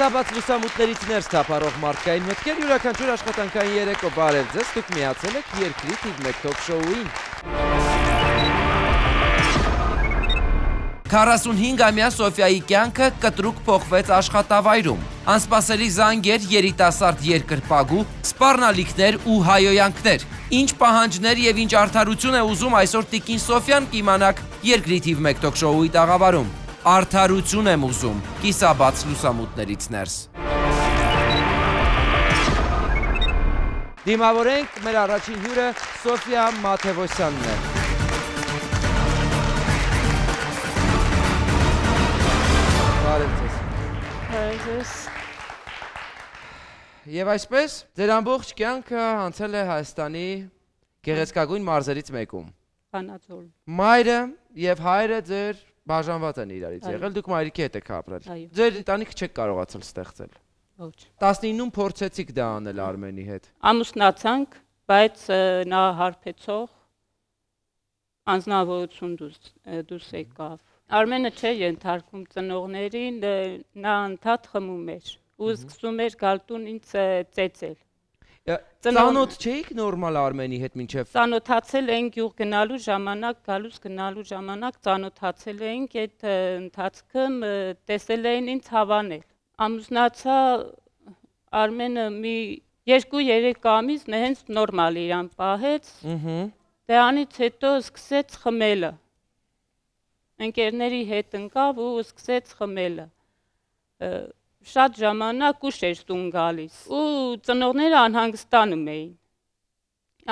Կիսաբաց լուսամուտներից ներս թափառող մարդկային մտքեր յուրաքանչյուր աշխատանքային երեկո բարև ձեզ, դուք միացել եք երկրի թիվ 1 թոք շոուին։ 45-ամյա Սոֆիայի կյանքը կտրուկ փոխվեց աշխատավայրում։ Անսպասելի զանգեր, երիտասարդ երկրպագու, սպառնալիքներ ու հայոյանքներ։ Ինչ պահանջներ եւ ինչ արդարություն է ուզում այսօր Տիկին Սոֆյան կիմանաք երկրի թիվ 1 թոք շոուի տաղավարում արդարություն եմ ուզում, կիսաբաց լուսամուտներից ներս։ Դիմավորենք մեր առաջին հյուրը Սոֆիա Մաթևոսյանն է։ Բարև ձեզ։ Բարև ձեզ։ Եվ այսպես, ձեր ամբողջ կյանքը անցել է Հայաստանի գեղեցկագույն մարզերից մեկում։ Վանաձոր։ Մայրը եւ հայրը ձեր բաժանված են իրարից եղել, դուք մայրիկի հետ եք ապրել։ Ձեր ընտանիքը չեք կարողացել ստեղծել։ Ոչ։ 19-ում փորձեցիք դա անել Արմենի հետ։ Ամուսնացանք, բայց նա հարբեցող անznավորություն դուրս դուրս եկավ։ Արմենը չէ ենթարկում ծնողներին, նա անդադ խմում էր ու սկսում էր գալ տուն ինձ ծեծել։ Ծանոթ չէիք նորմալ Արմենի հետ մինչև Ծանոթացել էինք յուղ գնալու ժամանակ, գալուց գնալու ժամանակ ծանոթացել էինք, այդ ընթացքում տեսել էին ինձ հավանել։ Ամուսնացա Արմենը մի 2-3 ամիս նա հենց նորմալ իրան պահեց, Ահա։ դրանից հետո սկսեց խմելը։ Ընկերների հետ ընկավ ու սկսեց խմելը։ Ը, Շատ ժամանակ ուշ էր տուն գալիս ու ծնողները անհանգստանում էին։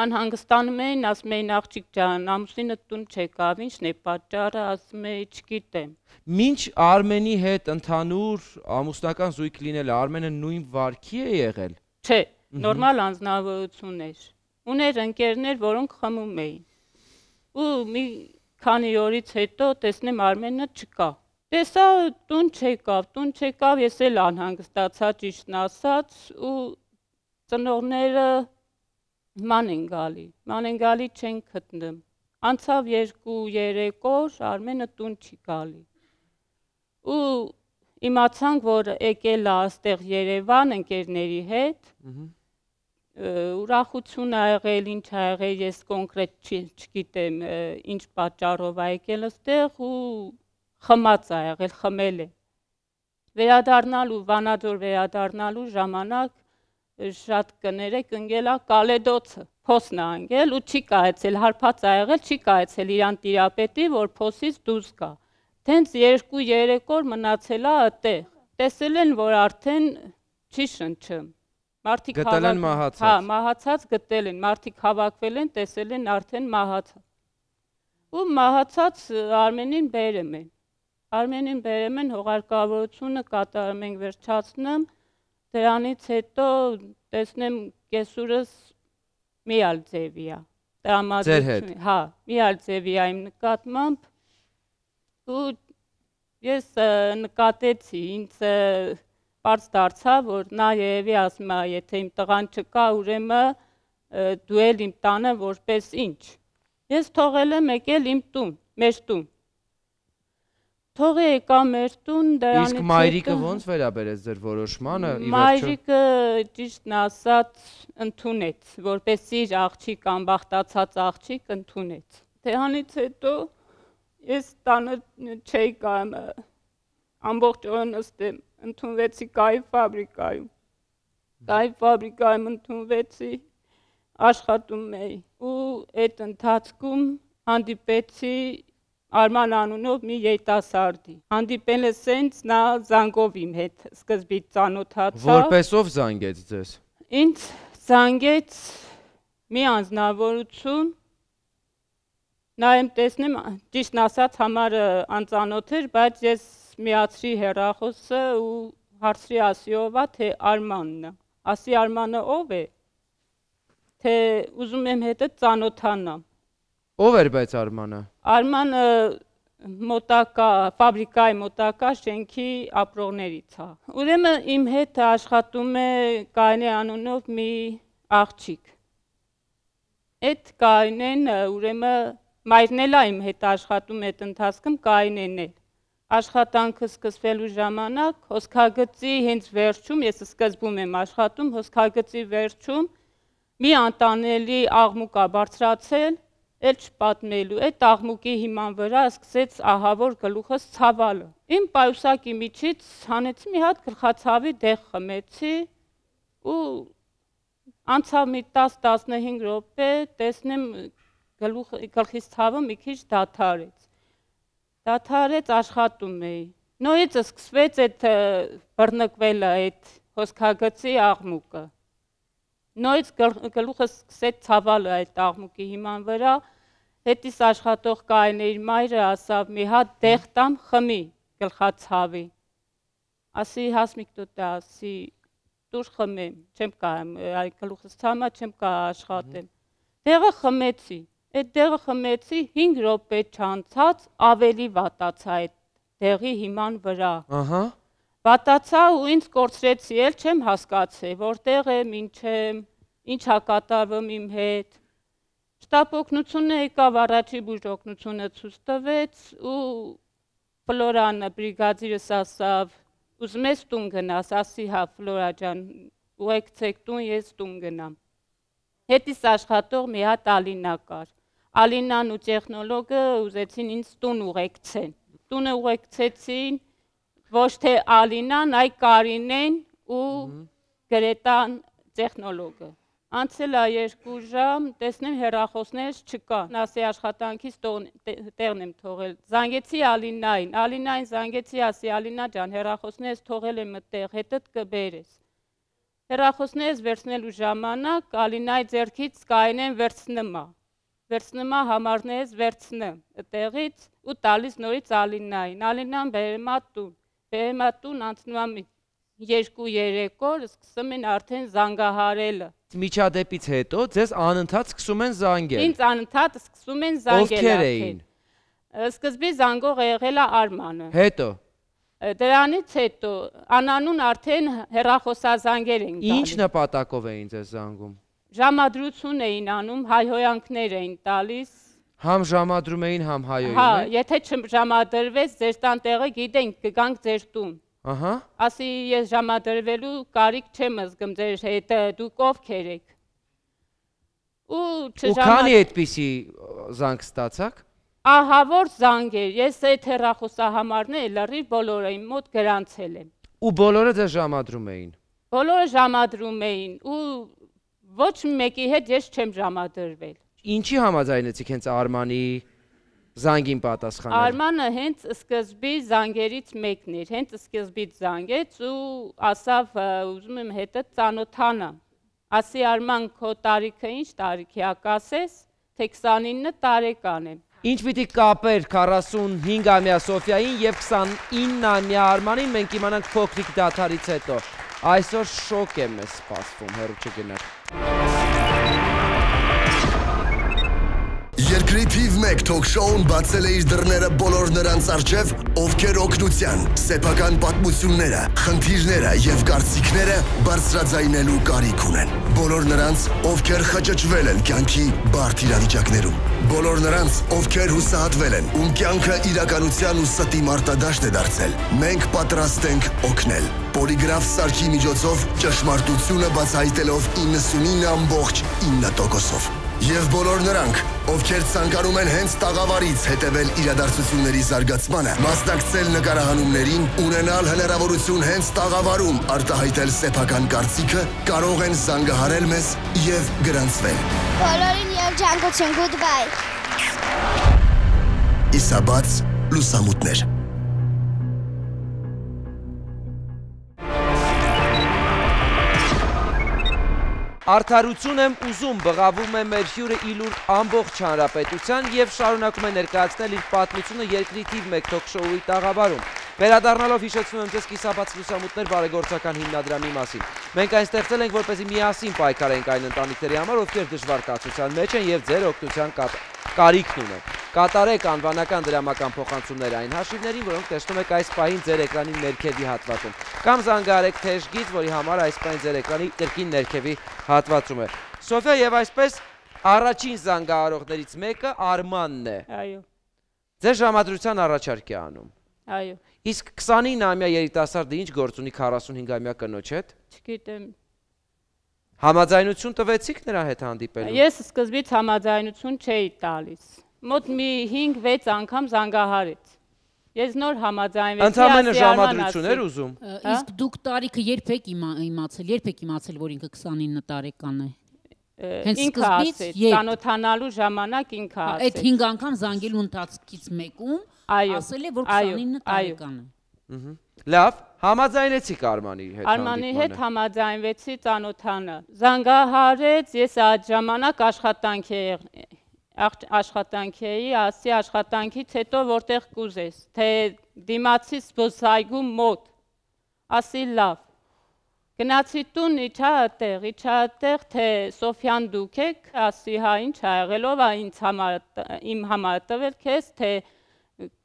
Անհանգստանում էին, ասում էին աղջիկ ջան, ամուսինը տուն չեկավ, ի՞նչն է պատճառը, ասում էի, չգիտեմ։ Մինչ Արմենի հետ ընդհանուր ամուսնական զույգ լինելը Արմենը նույն վարքի է եղել։ Չէ, նորմալ անznավորություն էր։ Ուներ ընկերներ, որոնք խմում էին։ Ու մի քանի օրից հետո տեսնեմ Արմենը չկա։ Տեսա տուն չեկավ, տուն չեկավ, ես էլ անհանգստացա ճիշտն ասած ու ծնողները ման են գալի։ Ման են գալի չեն գտնում։ Անցավ 2-3 օր, Արմենը տուն չի գալի։ Ու իմացանք, որ եկել է այստեղ Երևան ընկերների հետ, ուրախություն ա եղել, ինչ ա եղել, ես կոնկրետ չգիտեմ, ինչ պատճառով ա եկել այստեղ ու խմած ա եղել, խմել է։ Վերադառնալու, Վանաձոր վերադառնալու ժամանակ շատ կներեք ընկել ա Կալեդոցը, փոսն ա ընկել ու չի կայացել, հարբած ա եղել, չի կայացել իրան տիրապետի, որ փոսից դուրս գա։ Տենց 2-3 օր մնացել ա այդտեղ։ Տեսել են, որ արդեն չի շնչում։ Մարդիկ Գտել են մահացած։ Հա, մահացած գտել են, մարդիկ հավաքվել են, տեսել են արդեն մահացած։ Ու մահացած Արմենին բերեմ են։ Արմենին բերեմ են, հողարկավորությունը կատարում ենք վերջացնում, դրանից հետո տեսնեմ կեսուրս մի ալ ձևի է։ Տրամադրություն, հա, մի ալ ձևի է իմ նկատմամբ ու ես նկատեցի, ինձ ը, Պարզ դարձավ, որ նա երևի ասում է, եթե իմ տղան չկա, ուրեմն ը, դու էլ իմ տանը որպես ինչ։ Ես թողել եմ եկել իմ տուն, մեր տուն։ Թողի եկա մեր տուն, դրանից Իսկ մայրիկը ոնց վերաբերեց ձեր որոշմանը ի վերջո։ Մայրիկը ճիշտն ասած ընդունեց, որպեսզի իր աղջիկ անբախտացած աղջիկ ընդունեց։ Դրանից հետո ես տանը չէի կամ ամբողջ օրը նստեմ, ընդունվեցի կայ ֆաբրիկայում։ Կայ ֆաբրիկայում ընդունվեցի, աշխատում էի ու այդ ընթացքում հանդիպեցի Արման անունով մի երիտասարդի։ Հանդիպել է սենց նա զանգով իմ հետ սկզբից ծանոթացա։ Որպեսով զանգեց ձեզ։ Ինձ զանգեց մի անznավորություն նա եմ տեսնեմ ճիշտն ասած համարը անծանոթ էր, բայց ես միացրի հեռախոսը ու հարցրի ասիովա թե Արմանն է։ Ասի Արմանը ով է։ Թե ուզում եմ հետը ծանոթանամ։ Ով էր բայց Արմանը։ Արմանը մոտակա ֆաբրիկայի մոտակա շենքի ապրողներից է։ Ուրեմն իմ հետ աշխատում է Կայնե անունով մի աղջիկ։ Այդ Կայնեն ուրեմն մայրն էլ է իմ հետ աշխատում այդ ընթացքում Կայնեն էլ։ աշխատանքը սկսվելու ժամանակ հոսքագծի հենց վերջում, ես սկզբում եմ աշխատում, հոսքագծի վերջում մի անտանելի աղմուկ ա բարձրացել, էլ չպատմելու։ Այդ աղմուկի հիման վրա սկսեց ահավոր գլուխս ցավալը։ Իմ պայուսակի միջից հանեցի մի հատ գլխացավի դեղ խմեցի ու անցավ մի 10-15 րոպե, տեսնեմ գլուխ գլխից ցավը մի քիչ դադարեց դաթարեց աշխատում էի։ Նույնից սկսվեց այդ բռնկվելը այդ հոսքագծի աղմուկը։ Նույնից գլուխը սկսեց ցավալը այդ աղմուկի հիման վրա։ Հետիս աշխատող կայներ մայրը ասավ՝ մի հատ դեղ տամ խմի գլխացավի։ Ասի հասմիկ դուտե ասի դուր խմեմ, չեմ կարամ, այ գլուխս ցամա չեմ կա աշխատեմ։ Դեղը խմեցի Այդ դեղը խմեցի 5 րոպե չանցած ավելի վատացա այդ դեղի հիման վրա։ Ահա։ Վատացա ու ինձ կորցրեցի, էլ չեմ հասկացել, որտեղ եմ, ինչ եմ, ինչ հա կատարվում իմ հետ։ Շտապ օգնությունը եկավ, առաջի բուժ օգնությունը ցույց տվեց ու Ֆլորանը բրիգադիրս ասավ, ուզում ես տուն գնաս, ասի հա Ֆլորա ջան, ուղեկցեք տուն, ես տուն գնամ։ Հետիս աշխատող մի հատ Ալինա կար։ Ալինան ու տեխնոլոգը ուզեցին ինձ տուն ուղեկցեն։ Տունը ուղեկցեցին ոչ թե Ալինան, այլ Կարինեն ու Գրետան տեխնոլոգը։ Անցել է երկու ժամ, տեսնեմ հերախոսներ չկա։ Ասի աշխատանքից տեղն եմ թողել։ Զանգեցի Ալինային, Ալինային զանգեցի, ասի Ալինա ջան, հերախոսներս թողել եմ այդտեղ, հետդ կբերես։ Հերախոսներս վերցնելու ժամանակ Ալինայի ձեռքից կայնեն վերցնում է վերցնում է համարներից վերցնը այդտեղից ու տալիս նորից Ալինային։ Ալինան բերում է տուն։ Բերում է տուն անցնում է երկու երեք օր սկսում են արդեն զանգահարելը։ Միջադեպից հետո ձեզ անընդհատ սկսում են զանգել։ Ինձ անընդհատ սկսում են զանգել։ Ովքեր էին։ Սկզբի զանգող եղել է Արմանը։ Հետո Դրանից հետո անանուն արդեն հերախոսազանգեր են գալիս։ Ինչ նպատակով էին ձեզ զանգում ժամադրություն էին անում, հայհոյանքներ էին տալիս։ Համ ժամադրում էին, համ հայհոյում էին։ Հա, եթե չժամադրվեց, ձեր տան տեղը գիտենք, կգանք ձեր տուն։ Ահա։ Ասի ես ժամադրվելու կարիք չեմ զգում ձեր հետ, դուք ովքեր եք։ Ու չժամադ Ու քանի այդպիսի զանգ ստացաք։ Ահա որ զանգեր, ես այդ հեռախոսահամարները լրիվ բոլորը իմ մոտ գրանցել եմ։ Ու բոլորը ձեզ ժամադրում էին։ Բոլորը ժամադրում էին ու ոչ մեկի հետ ես չեմ ժամադրվել։ Ինչի համաձայնեցիք հենց Արմանի զանգին պատասխանել։ Արմանը հենց սկզբի զանգերից մեկն էր, հենց սկզբից զանգեց ու ասավ ուզում եմ հետը ծանոթանա։ Ասի Արման քո տարիքը ինչ տարիքի ա կասես, թե 29 տարեկան եմ։ Ինչ պիտի կապեր 45-ամյա Սոֆիային եւ 29-ամյա Արմանին մենք իմանանք փոքրիկ դաթարից հետո։ Այսօր շոկ է մեզ սպասվում, հերու չգնար։ Երկրի թիվ 1 թոք շոուն բացել է իր դռները բոլոր նրանց արջև, ովքեր օգնության, սեփական պատմությունները, խնդիրները եւ կարծիքները բարձրաձայնելու կարիք ունեն։ Բոլոր նրանց, ովքեր խճճվել են կյանքի բարդ իրավիճակներում։ Բոլոր նրանց, ովքեր հուսահատվել են, ում կյանքը իրականության ու ստի մարտադաշտ է դարձել։ Մենք պատրաստ ենք օգնել Պոլիգրաֆ սարքի միջոցով ճշմարտությունը բացահայտելով 99.9%-ով։ Եվ բոլոր նրանք, ովքեր ցանկանում են հենց տաղավարից հետևել իրադարձությունների զարգացմանը, մասնակցել նկարահանումներին, ունենալ հնարավորություն հենց տաղավարում արտահայտել սեփական կարծիքը, կարող են զանգահարել մեզ եւ գրանցվել։ Բոլորին երջանկություն, goodbye։ Իսաբաց լուսամուտներ Արդարություն եմ ուզում բղավում է մեր հյուրը իլուր ամբողջ հանրապետության եւ շարունակում է ներկայացնել իր պատմությունը երկրի թիվ 1 թոք-շոուի տաղավարում։ Վերադառնալով հիշեցնում եմ ձեզ կիսաբաց լուսամուտներ բարեգործական հիմնադրամի մասին։ Մենք այն ստեղծել ենք, որպեսզի միասին պայքարենք այն ընտանիքների համար, ովքեր դժվար կացության մեջ են եւ ձեր օգնության կարիքն ունեն։ Կատարեք անվանական դրամական փոխանցումներ այն հաշիվներին, որոնք տեսնում եք այս պահին ձեր էկրանի ներքևի հատվածում, կամ զանգահարեք թեժգից, որի համար այս պահին ձեր էկրանի կրկին ներքևի հատվածում է։ Սոֆիա եւ այսպես առաջին զանգահարողներից մեկը Արմանն է։ Այո։ Ձեր ժամադրության առաջարկ է անում։ Այո, Իսկ 29-ամյա երիտասարդը ինչ գործ ունի 45-ամյա կնոջ հետ։ չգիտեմ։ Համաձայնություն տվեցիք նրա հետ հանդիպելու։ Ես սկզբից համաձայնություն չէի տալիս։ Մոտ մի 5-6 անգամ զանգահարեց։ Ես նոր համաձայնվեցի։ Ընդհանրապես ժամադրություն էր ուզում։ Ա, Իսկ դուք տարիքը երբ եք իմա- իմացել, երբ եք իմացել, որ ինքը 29 տարեկան է։ «Ը, Հենց Ինքը սկզբից ասեց, երբ։ ծանոթանալու ժամանակ ինքը Այդ ասեց։ 5 անգամ զանգելու ընթացքից մեկում ասել է, որ այո, 29 այո։ տարեկան է։ Լավ, համաձայնեցիք Արմանի հետ։ Արմանի հետ համաձայնվեցի ծանոթանը։ Զանգահարեց, ես այդ ժամանակ աշխատանք էի աշխատանք էի, ասի աշխատանքից հետո որտեղ կուզես, թե դիմացի զբոսայգու մոտ։ Ասի լավ։ Գնացի տուն, իջա այդտեղ, իջա այդտեղ, թե Սոֆյան դուք եք, ասի հա ինչ ա եղելով, ա ինձ համար իմ համար տվել քեզ, թե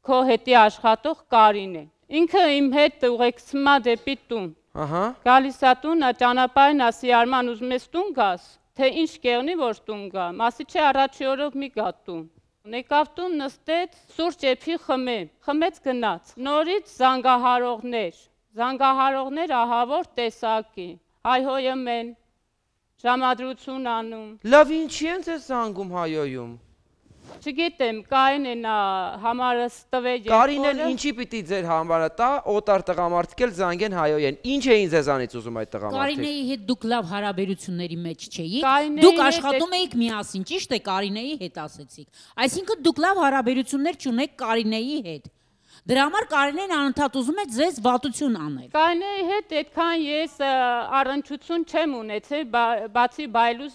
քո հետի աշխատող Կարին է։ Ինքը իմ հետ ուղեկցում ա դեպի տուն։ Ահա։ Գալիս ա տուն, ճանապարհին ասի Արման ուզում ես տուն գաս, թե ինչ կեղնի որ տուն գամ։ Ասի չէ առաջի օրով մի գա տուն։ Եկավ տուն նստեց, սուրճ էփի խմե, խմեց գնաց։ Նորից զանգահարողներ, զանգահարողներ ահավոր տեսակի։ Հայհոյում են, ժամադրություն անում։ Լավ, ինչի են ձեզ զանգում հայոյում։ Չգիտեմ, կային են ա, համարս տվել Կարինեն ինչի պիտի ձեր համարը տա, օտար տղամարդիկ էլ զանգեն հայոյեն։ Ինչ էին ձեզանից ուզում այդ տղամարդիկ։ Կարինեի հետ դուք լավ հարաբերությունների մեջ չէիք։ Դուք աշխատում էիք միասին, ճիշտ է, Կարինեի հետ ասեցիք։ Այսինքն դուք լավ հարաբերություններ չունեք Կարինեի հետ։ Դրա համար Կարինեն անընդհատ ուզում է ձեզ վատություն անել։ Կայնեի հետ այդքան ես առնչություն չեմ ունեցել, բա- բացի բայլուս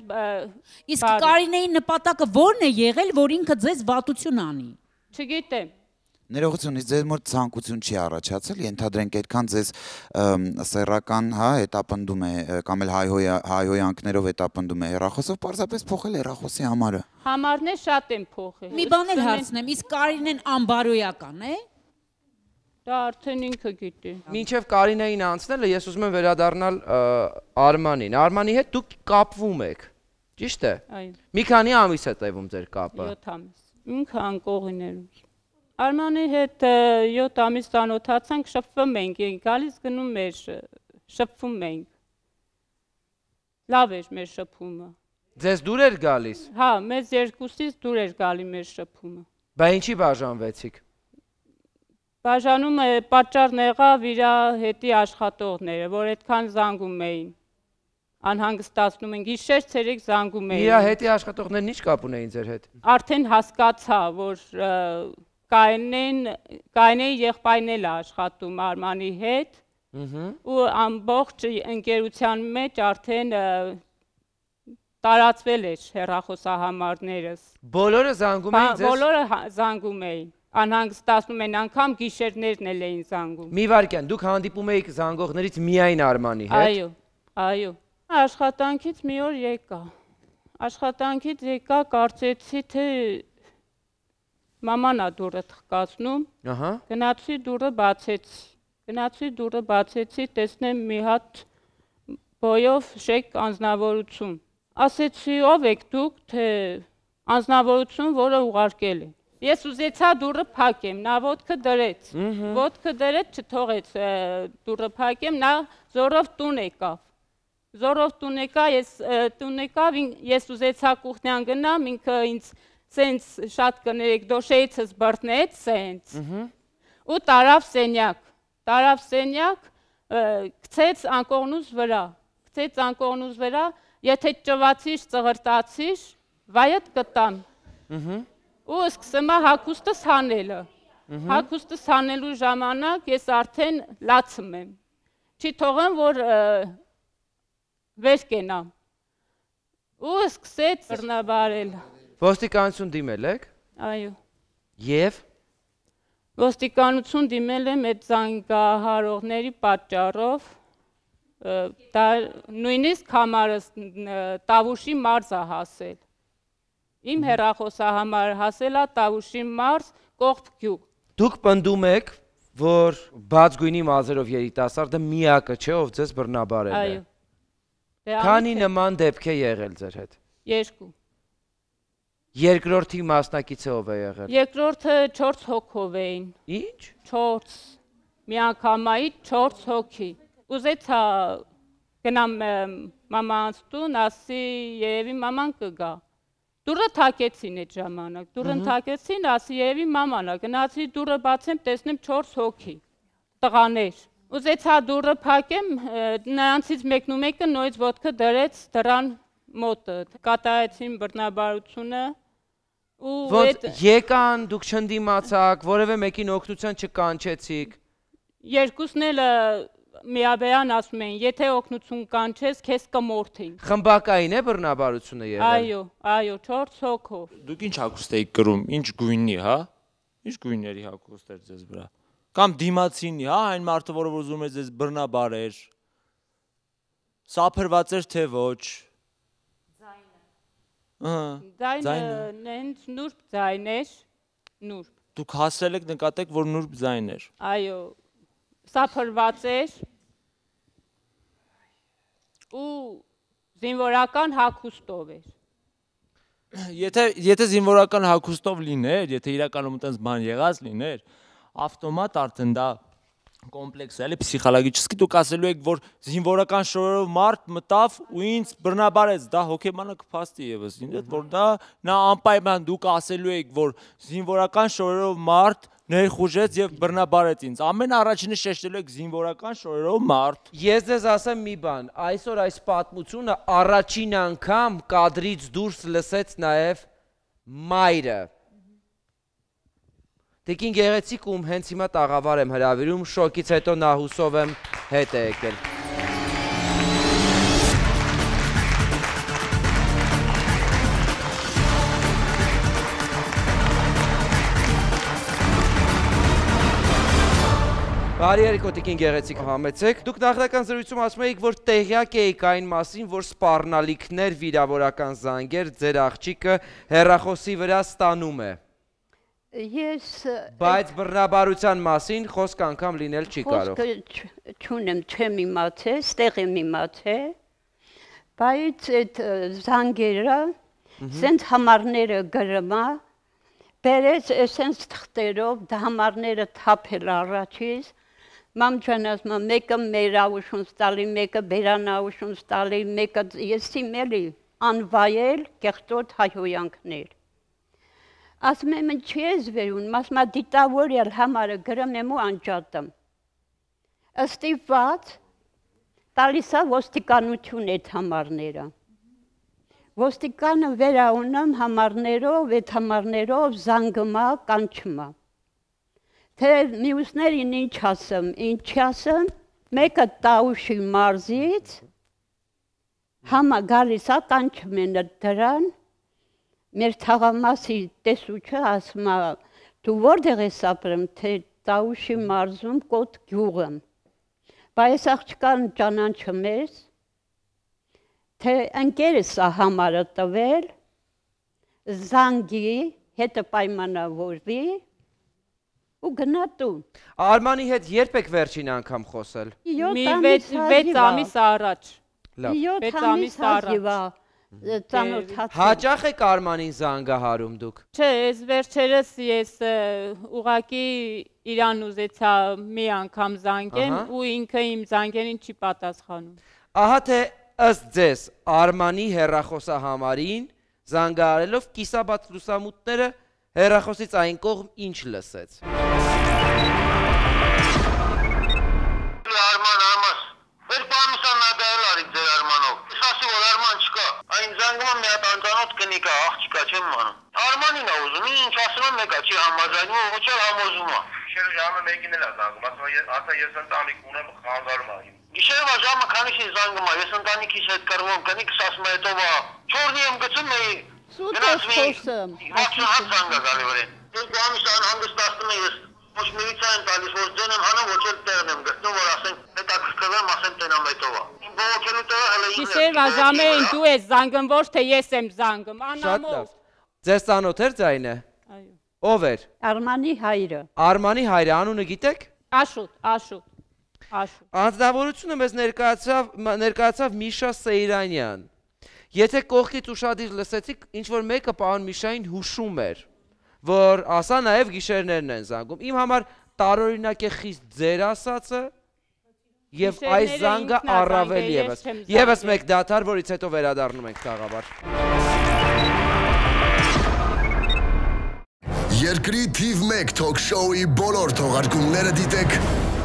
Իսկ Կարինեի նպատակը ո՞րն է եղել, որ ինքը ձեզ վատություն անի։ չգիտեմ։ Ներողությունից ձեր մոտ ցանկություն չի առաջացել, ենթադրենք այդքան ձեզ ըմ, սեռական, հա, հետապնդում է կամ էլ հայհոյա հայհոյանքներով հետապնդում է հերախոսով, պարզապես փոխել հերախոսի համարը։ Համարներ շատ եմ փոխել։ Մի բան էլ են- հարցնեմ, իսկ Կարինեն անբարոյական է։ Դա արդեն ինքը գիտի։ Մինչև Կարինեին անցնելը ես ուզում եմ վերադառնալ Արմանին։ Արմանի հետ դուք կապվում եք։ Ճիշտ է։ Այո, Մի քանի ամիս է տևում ձեր կապը։ 7 ամիս։ Ինքը անկողիներում։ Արմանի հետ 7 ամիս ծանոթացանք, շփվում ենք, գալիս գնում ը, շփվում ենք։ Լավ էր մեր շփումը։ Ձեզ դուր էր գալիս։ Հա, մեզ երկուսից դուր էր գալի մեր շփումը։ Բա ինչի բաժանվեցիք։ Բաժանում է պատճառն եղավ իր հետի աշխատողները, որ այդքան զանգում էին։ Անհանգստացնում են, գիշեր ցերեկ զանգում էին։ Իր հետի աշխատողներն ինչ կապ ունեին ձեր հետ։ Արդեն հասկացա, որ կայնեն կայնեի եղբայրն էլ աշխատում Արմանի հետ ու ամբողջ ընկերության մեջ արդեն տարածվել էր հերախոսահամարներս։ Բոլորը զանգում էին ձեզ։ Բոլորը հա- զանգում էին։ Անհանգստացնում են, անգամ գիշերներն էլ էին զանգում։ Մի վարքյան, դուք հանդիպում էիք զանգողներից միայն Արմանի հետ։ Այո, այո։ Աշխատանքից մի օր եկա։ Աշխատանքից եկա, կարծեցի, թե մաման է դուրը թխկացնում, Ահա։ գնացի դուրը բացեցի։ Գնացի դուրը բացեցի, տեսնեմ մի հատ բոյով շեկ անznավորություն։ Ասեցի, ով եք դուք, թե անznավորություն, որը ուղարկել է։ Ես ուզեցա դուրը փակեմ, նա ոտքը դրեց։ Ոտքը դրեց, չթողեց դուրը փակեմ, նա զորով տուն եկավ։ Զորով տուն եկա, ես տուն եկավ, ես ուզեցա կուխնյան գնամ, ինքը ինձ սենց շատ կներեք, դոշեիցս բրտնեց սենց։ Ու տարավ սենյակ։ Տարավ սենյակ, գցեց անկողնուս վրա։ Գցեց անկողնուս վրա, եթե ճվացիր, ծղրտացիր, վայդ կտամ։ Ու սկսում եմ հակուստս հանելը։ Հակուստս հանելու ժամանակ ես արդեն լացում եմ։ Չի թողեմ, որ վեր կենամ։ Ու սկսեց բռնաբարել։ Ոստիկանություն դիմել եք։ Այո։ Եվ Ոստիկանություն դիմել եմ այդ զանգահարողների պատճառով դա նույնիսկ համարս Տավուշի մարզ է հասել։ Իմ հերախոսահամարը հասել է Տավուշի մարզ կողբ գյուղ։ դուք պնդում եք, որ բաց գույնի մազերով երիտասարդը միակը չէ, ով ձեզ բռնաբարել է։ Այո։ Դե Քանի նման դեպք է եղել ձեր հետ։ երկու։ Երկրորդի մասնակիցը ով է եղել։ Երկրորդը 4 հոգով էին։ Ինչ։ 4 միանգամայի 4 հոգի։ Ուզեցա գնամ մամանց տուն, ասի երևի մաման կգա։ Դուրը թակեցին այդ ժամանակ։ Դուրը թակեցին, ասի երևի մաման է։ Գնացի դուրը բացեմ, տեսնեմ 4 հոգի։ Տղաներ։ Ուզեցա դուրը փակեմ, նրանցից մեկն ու մեկը նույնց ոդկը դրեց դրան մոտը։ Կատարեցին բռնաբարությունը ու Ոնց եկան, դուք չընդդիմացաք, որևէ մեկին օգնության չկանչեցիք։ երկուսն էլ միաբեան ասում են, եթե օգնություն կանչես, քեզ կմորթին։ Խմբակային է բռնաբարությունը եղել։ Այո, այո, 4 հոգով։ Դուք ինչ հագուստ եք կրում, ինչ գույնի, հա? Ինչ գույների հագուստ էր ձեզ վրա։ Կամ դիմացինի, հա, այն մարդը, որը որ ուզում է ձեզ բռնաբարեր։ Սափրված էր թե ոչ։ Ձայնը։ Ձայնը Ձայնը։ նենց նուրբ ձայն էր, նուրբ։ Դուք հասել եք նկատեք, որ նուրբ ձայն էր։ Այո, սափրված էր ու զինվորական հագուստով էր։ Եթե եթե զինվորական հագուստով լիներ, եթե իրականում այդպես բան եղած լիներ, ավտոմատ արդեն դա կոմպլեքս է, էլի պսիխոլոգիչեսկի դուք ասելու եք, որ զինվորական շորերով մարդ մտավ ու ինձ բռնաբարեց, դա հոգեբանակ փաստի եւս, ինձ որ դա նա անպայման դուք ասելու եք, որ զինվորական շորերով մարդ ներխուժեց եւ բռնաբարեց ինձ։ Ամեն առաջինը շեշտելու եք զինվորական շորերով մարդ։ Ես ձեզ ասեմ մի բան, այսօր այս պատմությունը առաջին անգամ կադրից դուրս լսեց նաև մայրը։ Տիկին գեղեցիկ ում հենց հիմա տաղավար եմ հրավիրում, շոկից հետո նա հուսով եմ հետ է եկել։ Բարի երեկո տիկին գեղեցիկ համեցեք։ Դուք նախնական զրույցում ասում եք, որ տեղյակ եք այն մասին, որ սպառնալիքներ, վիրավորական զանգեր ձեր աղջիկը հերախոսի վրա ստանում է։ Ես Բայց բռնաբարության մասին խոսք անգամ լինել չի կարող։ խոսքը չունեմ, չեմ իմացել, ստեղ եմ իմացել, բայց այդ զանգերը, սենց համարները գրմա, բերեց էսենց թղթերով, դա համարները թափել առաջից, մամ ջան ասում է, մեկը մեր աուշուն ստալի, մեկը բերան աուշուն ստալի, մեկը ես իմ էլի անվայել կեղտոտ հայհոյանքներ։ Ասում եմ, ինչի ես վերուն, ասում է, դիտավորյալ համարը գրում եմ ու անջատում։ Ըստիված տալիս է ոստիկանություն այդ համարները։ Ոստիկանը վերաունում համարներով, այդ համարներով զանգմա, կանչմա։ Թե մյուսներին ինչ ասեմ, ինչ ասեմ, մեկը տաուշի մարզից համա գալիս է կանչում են դրան, մեր թաղամասի տեսուչը ասում է դու որտեղ ես ապրում թե տաուշի մարզում կոտ գյուղում բայց աղջկան ճանաչում ես թե ընկերս է համարը տվել զանգի հետը պայմանավորվի ու գնա տուն Արմանի հետ երբ եք վերջին անգամ խոսել։ Մի 6 7 6 ամիս առաջ։ Լավ։ 7 վեց ամիս ամիս առաջ։ հազիվա ծանոթացել Հաճախ եք Արմանին զանգահարում դուք։ Չէ, այս վերջերս ես ուղակի իրան ուզեցա մի անգամ զանգեմ ու ինքը իմ զանգերին չի պատասխանում։ Ահա թե ըստ ձեզ Արմանի հերախոսահամարին զանգահարելով կիսաբաց լուսամուտները հերախոսից այն կողմ ինչ լսեց։ Արման, Արման, մեր պամիսան նադայել արիք ձեր Արմանով։ Ես ասի, որ Արման չկա։ Այն զանգում մի հատ անծանոթ կնի կա, աղջիկա չեմ մանում։ Արմանին է ուզում, ինչ ասում եմ մեկա չի համաձայնում, ոչ էլ համոզում է։ Գիշերը ժամը 1-ին էլ է զանգում, ասում է ասա ես ընտանիք ունեմ, խանգարում եմ։ Գիշերվա ժամը քանիշին զանգում է, ես ընտանիքիս հետ կռվում, կնիկս ասում է հետո վա։ Չորնի եմ գցում էի։ Սուտ ես խոսում, 60 հատ զանգա գալի վրեն։ Ես պամիսան հանգստացնում եմ ես ոչ միլիցիա եմ տալիս, որ ձեն եմ հանում, ոչ էլ տեղն եմ գտնում, որ ասեն հետաքրքրվեմ, ասեմ տենամ հետո։ Իմ բողոքելու տեղը հələ ինքն է։ Գիշերվա ժամերին դու ես զանգում, ոչ թե ես եմ զանգում, Շատ անամոթ։ լավ։ Ձեզ ծանոթ էր ձայնը։ Այո։ Ով էր։ Արմանի հայրը Արմանի հայրը անունը գիտեք։ Աշուտ, աշուտ։ Աշուտ։ Անձնավորությունը մեզ ներկայացավ ներկայացավ Միշա Սեյրանյան։ Եթե կողքից ուշադիր լսեցիք, ինչ որ մեկը պարոն Միշային հուշում էր, որ ասա նաև գիշերներն են զանգում։ Իմ համար տարօրինակ է խիստ ձեր ասածը եւ այս զանգը առավել եւս։ Եվս մեկ դաթար, որից հետո վերադառնում ենք տաղավար։ Երկրի թիվ 1 թոք շոուի բոլոր թողարկումները դիտեք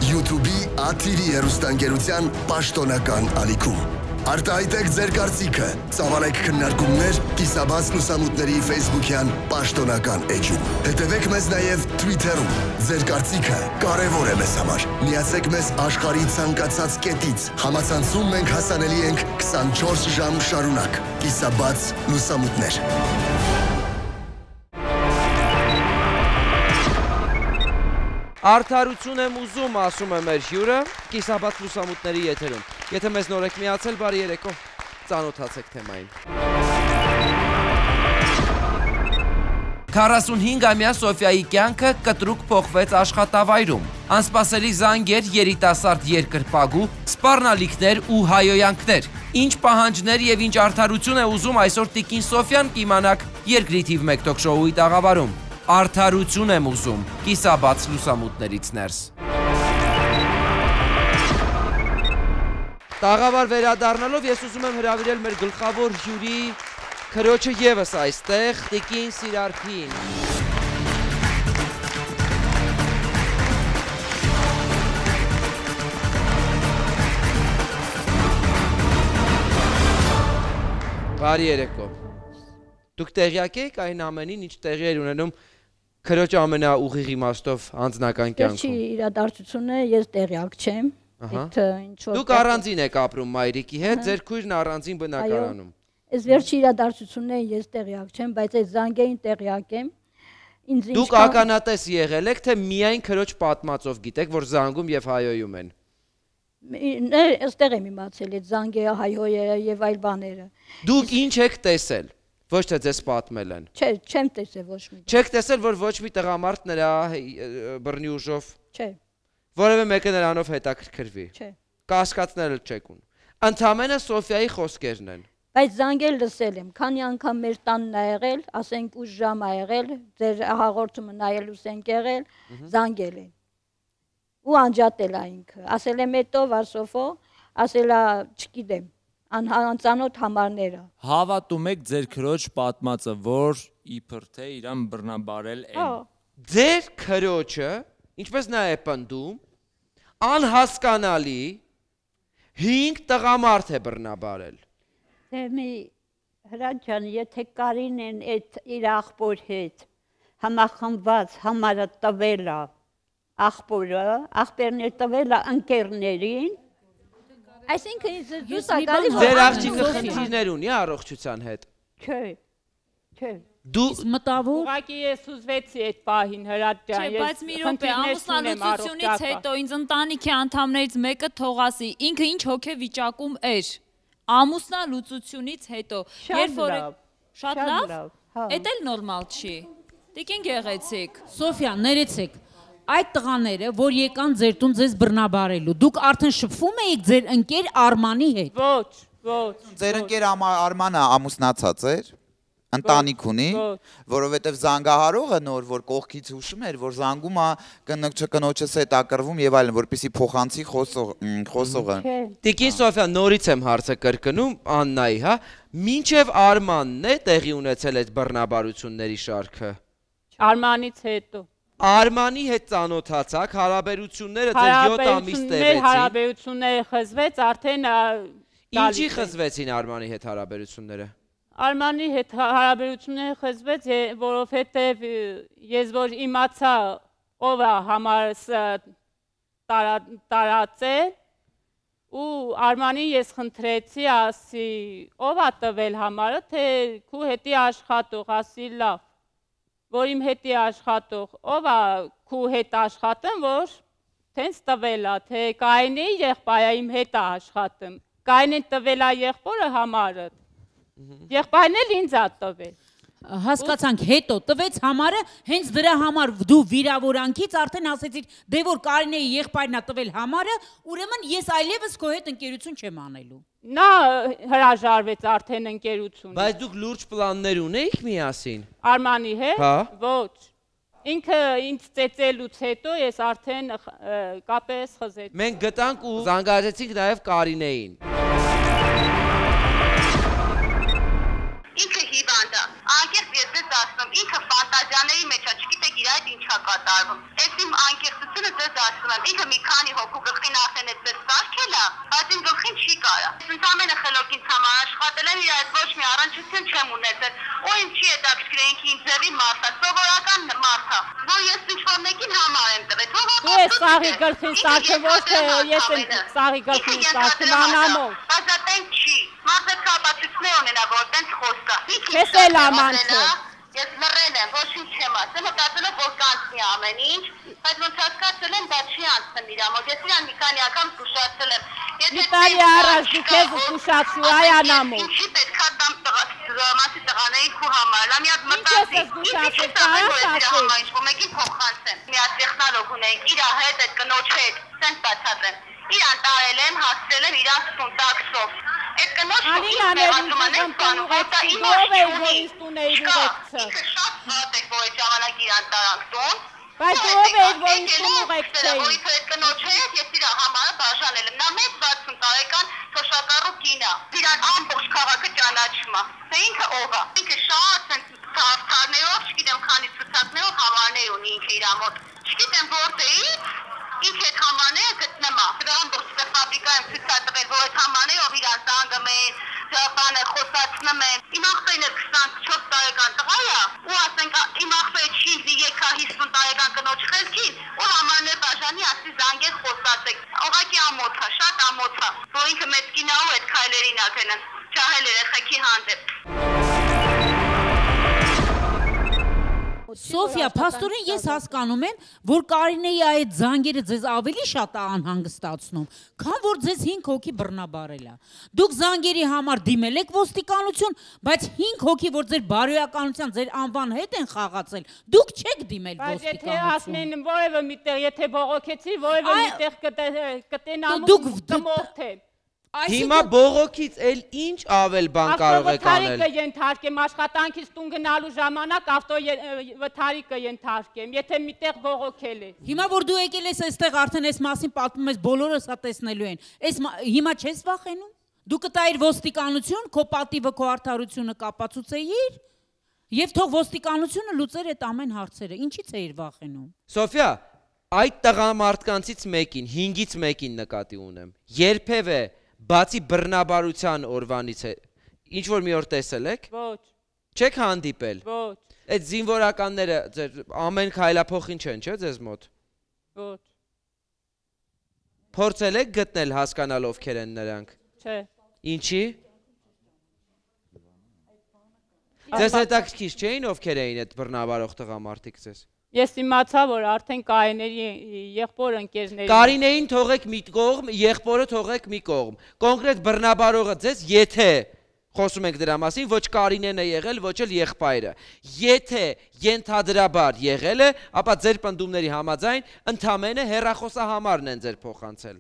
YouTube-ի Աթիրի հեռուստաընկերության պաշտոնական ալիքում։ Արտահայտեք ձեր կարծիքը, ծավալեք քննարկումներ կիսաբաց լուսամուտների Facebook-յան պաշտոնական էջում։ Հետևեք մեզ նաև Twitter-ում։ Ձեր կարծիքը կարևոր է մեզ համար։ Միացեք մեզ աշխարհի ցանկացած կետից։ Համացանցում մենք հասանելի ենք 24 ժամ շարունակ։ Կիսաբաց լուսամուտներ։ Արդարություն եմ ուզում, ասում է մեր հյուրը, կիսաբաց լուսամուտների եթերում։ Եթե մեզ նոր եք միացել, բարի երեկո, ծանոթացեք թեմային։ 45-ամյա Սոֆիայի կյանքը կտրուկ փոխվեց աշխատավայրում։ Անսպասելի զանգեր, երիտասարդ երկրպագու, սպառնալիքներ ու հայոյանքներ։ Ինչ պահանջներ եւ ինչ արդարություն է ուզում այսօր Տիկին Սոֆյան կիմանաք երկրի թիվ 1 տոք շոուի տաղավարում։ Արդարություն եմ ուզում, կիսաբաց լուսամուտներից ներս։ Տաղավար վերադառնալով ես ուզում եմ հրավիրել մեր գլխավոր հյուրի քրոջը եւս այստեղ, Տիկին Սիրարփին։ Բարի երեկո։ Դուք տեղյակ եք այն ամենին, ինչ տեղի էր ունենում քրոջ ամենաուղիղ իմաստով անձնական կյանքում։ իրադարձությունը ես տեղյակ չեմ։ Այդ ինչ որ Դուք առանձին եք ապրում մայրիկի հետ, ձեր քույրն առանձին բնակարանում։ Այս վերջի իրադարձությունները ես տեղյակ չեմ, բայց այդ զանգերին տեղյակ եմ։ Ինձ Դուք ինչքան- ականատես եղել եք, թե միայն քրոջ պատմածով գիտեք, որ զանգում եւ հայոյում են։ այստեղ եմ իմացել այդ զանգերը, հայհոյերը եւ այլ բաները։ Դուք ինչ եք տեսել։ Ոչ թե ձեզ պատմել են։ Չէ, չեմ տեսել ոչ մի։ Չեք տեսել, որ ոչ մի տղամարդ նրա բռնի ուժով Չէ, որևէ մեկը նրանով հետաքրքրվի։ չէ։ Կասկածներ չեք ունի։ Ընդամենը Սոֆիայի խոսքերն են։ Բայց զանգել լսել եմ, քանի անգամ մեր տանն ա եղել, ասենք 8 ժամ ա եղել, ձեր հաղորդումը նայելուց ենք եղել, զանգել են։ Ու անջատել ա ինքը։ Ասել եմ հետո Վարսոֆո, ասել ա, չգիտեմ, անհանցանոթ համարները։ Հավատում եք ձեր քրոջ պատմածը, որ իբր թե իրան բռնաբարել են։ Ձեր քրոջը, ինչպես նա է պնդում, անհասկանալի 5 տղամարդ է բռնաբարել։ Դե մի հրաչ ջան, եթե Կարինեն այդ իր աղբոր հետ համախմբված համարը տվել է աղբորը, աղբերներ տվել է ընկերներին, Այսինքն ինձ Ես դուս ա մի գալի բան Ձեր աղջիկը խնդիրներ ունի առողջության հետ։ չէ, չէ։ Դու մտավոր Ուղղակի ես ուզվեցի այդ պահին հրաչ ջան, Չէ, ես բայց մի րոպե, ամուսնալուծությունից հետո ինձ ընտանիքի անդամներից մեկը թողասի, ինքը ինչ հոգե վիճակում էր։ Ամուսնալուծությունից հետո, Շատ որ շատ լավ, լավ, հա։ էլ նորմալ չի։ Տիկին գեղեցիկ։ Սոֆիա, ներեցեք։ Այդ տղաները, որ եկան ձեր տուն ձեզ բռնաբարելու, դուք արդեն շփվում էիք ձեր ընկեր Արմանի հետ։ Ոչ, ոչ։ Ձեր ընկեր Արմանը ամուսնացած էր ընտանիք ունի, որովհետև զանգահարողը նոր որ կողքից հուշում էր, որ զանգում է կնոջը կնոջս հետ ակրվում եւ այլն, որպեսի փոխանցի խոսող խոսողը։ Տիկին Սոֆիա նորից եմ հարցը կրկնում Աննայի, հա։ Մինչև Արմանն է տեղի ունեցել այդ բռնաբարությունների շարքը։ Արմանից հետո։ Արմանի հետ ծանոթացաք, հարաբերությունները ձեր 7 ամիս տևեցին։ հարաբերությունները խզվեց արդեն Ինչի խզվեցին Արմանի հետ հարաբերությունները։ Արմանի հետ հա- հարաբերությունները խզվեց, որովհետև ես որ իմացա ով է համարս տարածել ու Արմանին ես խնդրեցի, ասի, ով է տվել համարը, թե քու հետի աշխատող, ասի լավ, որ իմ հետի աշխատող, ով է քու հետ աշխատեմ, որ տենց տվել է, թե կայնի եղբայրը իմ հետ է աշխատում, կայնին տվել է եղբորը համարը, եղբայրն էլ ինձ է տվել։ Հասկացանք, հետո տվեց համարը, հենց դրա համար դու վիրավորանքից արդեն ասեցիր, դե որ Կարինեի եղբայրն է տվել համարը, ուրեմն ես այլևս քո հետ ընկերություն չեմ անելու։ Նա հրաժարվեց արդեն ընկերությունը։ Բայց դուք լուրջ պլաններ ունեիք միասին։ Արմանի հետ։ Հա։ Ոչ։ Ինքը ինձ ծեծելուց հետո ես արդեն կապես խզեցի։ Մենք գտանք ու զանգահարեցինք նաև Կարինեին։ հիվանդ է։ Անկեղծ ես ձեզ ասում, ինքը ֆանտազիաների մեջ է, չգիտեք իր այդ ինչա կատարվում։ Այս իմ անկեղծությունը ձեզ ասում եմ, ինքը մի քանի հոգու գլխին արդեն այդպես սարքել է, բայց իմ գլխին չի կարա։ ընդամենը խելոք ինձ համար աշխատել եմ, իր այդ ոչ մի առնչություն չեմ ունեցել։ Ու ինձ չի հետաքրքրել ինքը ինձ ձևի է, սովորական մարդ է, որ ես ինչ-որ մեկին համար եմ տվել։ Դու ես սաղի գլխին սարքը ոչ թե ես եմ սաղի գլխին սարքը անամով։ Բայց դա տենք չի։ Մարդը կապացուցներ ունենա, որ տենց խոսքա։ Քեզ էլ ամանցը։ Ես լռել եմ, ոչինչ չեմ ասել, մտածել եմ, որ կանցնի ամեն ինչ, բայց ոնց հասկացել եմ, դա չի անցնում իր մոտ։ Ես իրան մի քանի անգամ զգուշացել եմ։ Մի տարի առաջ դու քեզ զգուշացու այ անամով։ Ինչի պետքա տամ տղամասի տղաներին քու համար, լա մի հատ մտածի։ Ինչ ես զգուշացել, կարաս ասել։ Ինչ-որ մեկին փոխանցեմ։ Մի հատ տեխնոլոգ ունենք, իր հետ, այդ կնոջ հետ, սենց բացատրեմ։ Իրան տարել եմ, հասցրել եմ իրան տաքսով։ Այդ կնոջը տարանք տուն։ Բայց ով է որ ինձ տուն ուղեկցեին։ Որից այդ կնոջ հետ ես իր համարը բաժանել եմ։ Նա մեծ 60 տարեկան թոշակառու կին է։ Իրան ամբողջ քաղաքը ճանաչում է։ Թե ինքը ով է։ Ինքը շատ ծավալներով, չգիտեմ քանի ցուցակներով համարներ ունի ինքը իր մոտ։ Չգիտեմ որտեղից ինքը այդ համաները գտնեմ է։ Դրա ամբողջ ֆաբրիկայում ցուցադրել, որ այդ համաներով իրան զանգում են, բանը խոսացնում են։ Իմ աղբերն էլ 24 տարեկան տղա է, ու ասենք իմ աղբերը չի եկա 50 տարեկան կնոջ խելքին, ու համաներ բաժանի ասի զանգեց խոսացեք։ Ուղղակի ամոթ է, շատ ամոթ է, որ ինքը մեծ կինա ու այդ քայլերին ա գնում։ Չահել երեխեքի հանդեպ։ Սոֆիա, փաստորեն ես հասկանում եմ, որ Կարինեի այդ զանգերը ձեզ ավելի շատ է անհանգստացնում, քան որ ձեզ 5 հոգի բռնաբարել է։ Դուք զանգերի համար դիմել եք ոստիկանություն, բայց 5 հոգի, որ ձեր բարոյականության, ձեր անվան հետ են խաղացել, դուք չեք դիմել Բայց եթե ոստիկանություն։ ասնեն որևէ միտեղ, եթե բողոքեցի, որևէ միտեղ կտենամ Դուք- կմորթե։ Հիմա բողոքից էլ ինչ ավել բան կարող եք անել։ Ավտովթարիկը ենթարկեմ աշխատանքից տուն գնալու ժամանակ ավտովթարիկը ենթարկեմ, եթե միտեղ բողոքել է։ Հիմա որ դու եկել ես այստեղ արդեն այս մասին պատմում ես, բոլորը սա տեսնելու են։ Այս մա- հիմա չես վախենում։ Դու կտայիր ոստիկանություն, քո պատիվը, քո արդարությունը կապացուցեիր, եւ թող ոստիկանությունը լուծեր այդ ամեն հարցերը։ Ինչի՞ց էիր վախենում։ Սոֆիա, այդ տղամարդկանցից մեկին, 5-ից մեկին նկատի ունեմ։ Երբևէ բացի բռնաբարության օրվանից է ինչ որ մի օր տեսել եք։ Ոչ, Չեք հանդիպել։ ոչ, Այդ զինվորականները ձեր ամեն քայլափոխին չեն, չէ՞ ձեզ մոտ։ ոչ, Փորձել եք գտնել հասկանալ ովքեր են նրանք։ չէ։ Ինչի։ Ձեզ հետաքրքիր չէին ովքեր էին այդ բռնաբարող տղամարդիկ ձեզ։ Ես իմացա, որ արդեն Կարիների եղբոր ընկերների Կարինեին թողեք մի կողմ, եղբորը թողեք մի կողմ։ Կոնկրետ բռնաբարողը ձեզ եթե խոսում ենք դրա մասին, ոչ Կարինեն է եղել, ոչ էլ եղբայրը։ Եթե ենթադրաբար եղել է, ապա ձեր պնդումների համաձայն ընդամենը հերախոսահամարն են ձեր փոխանցել։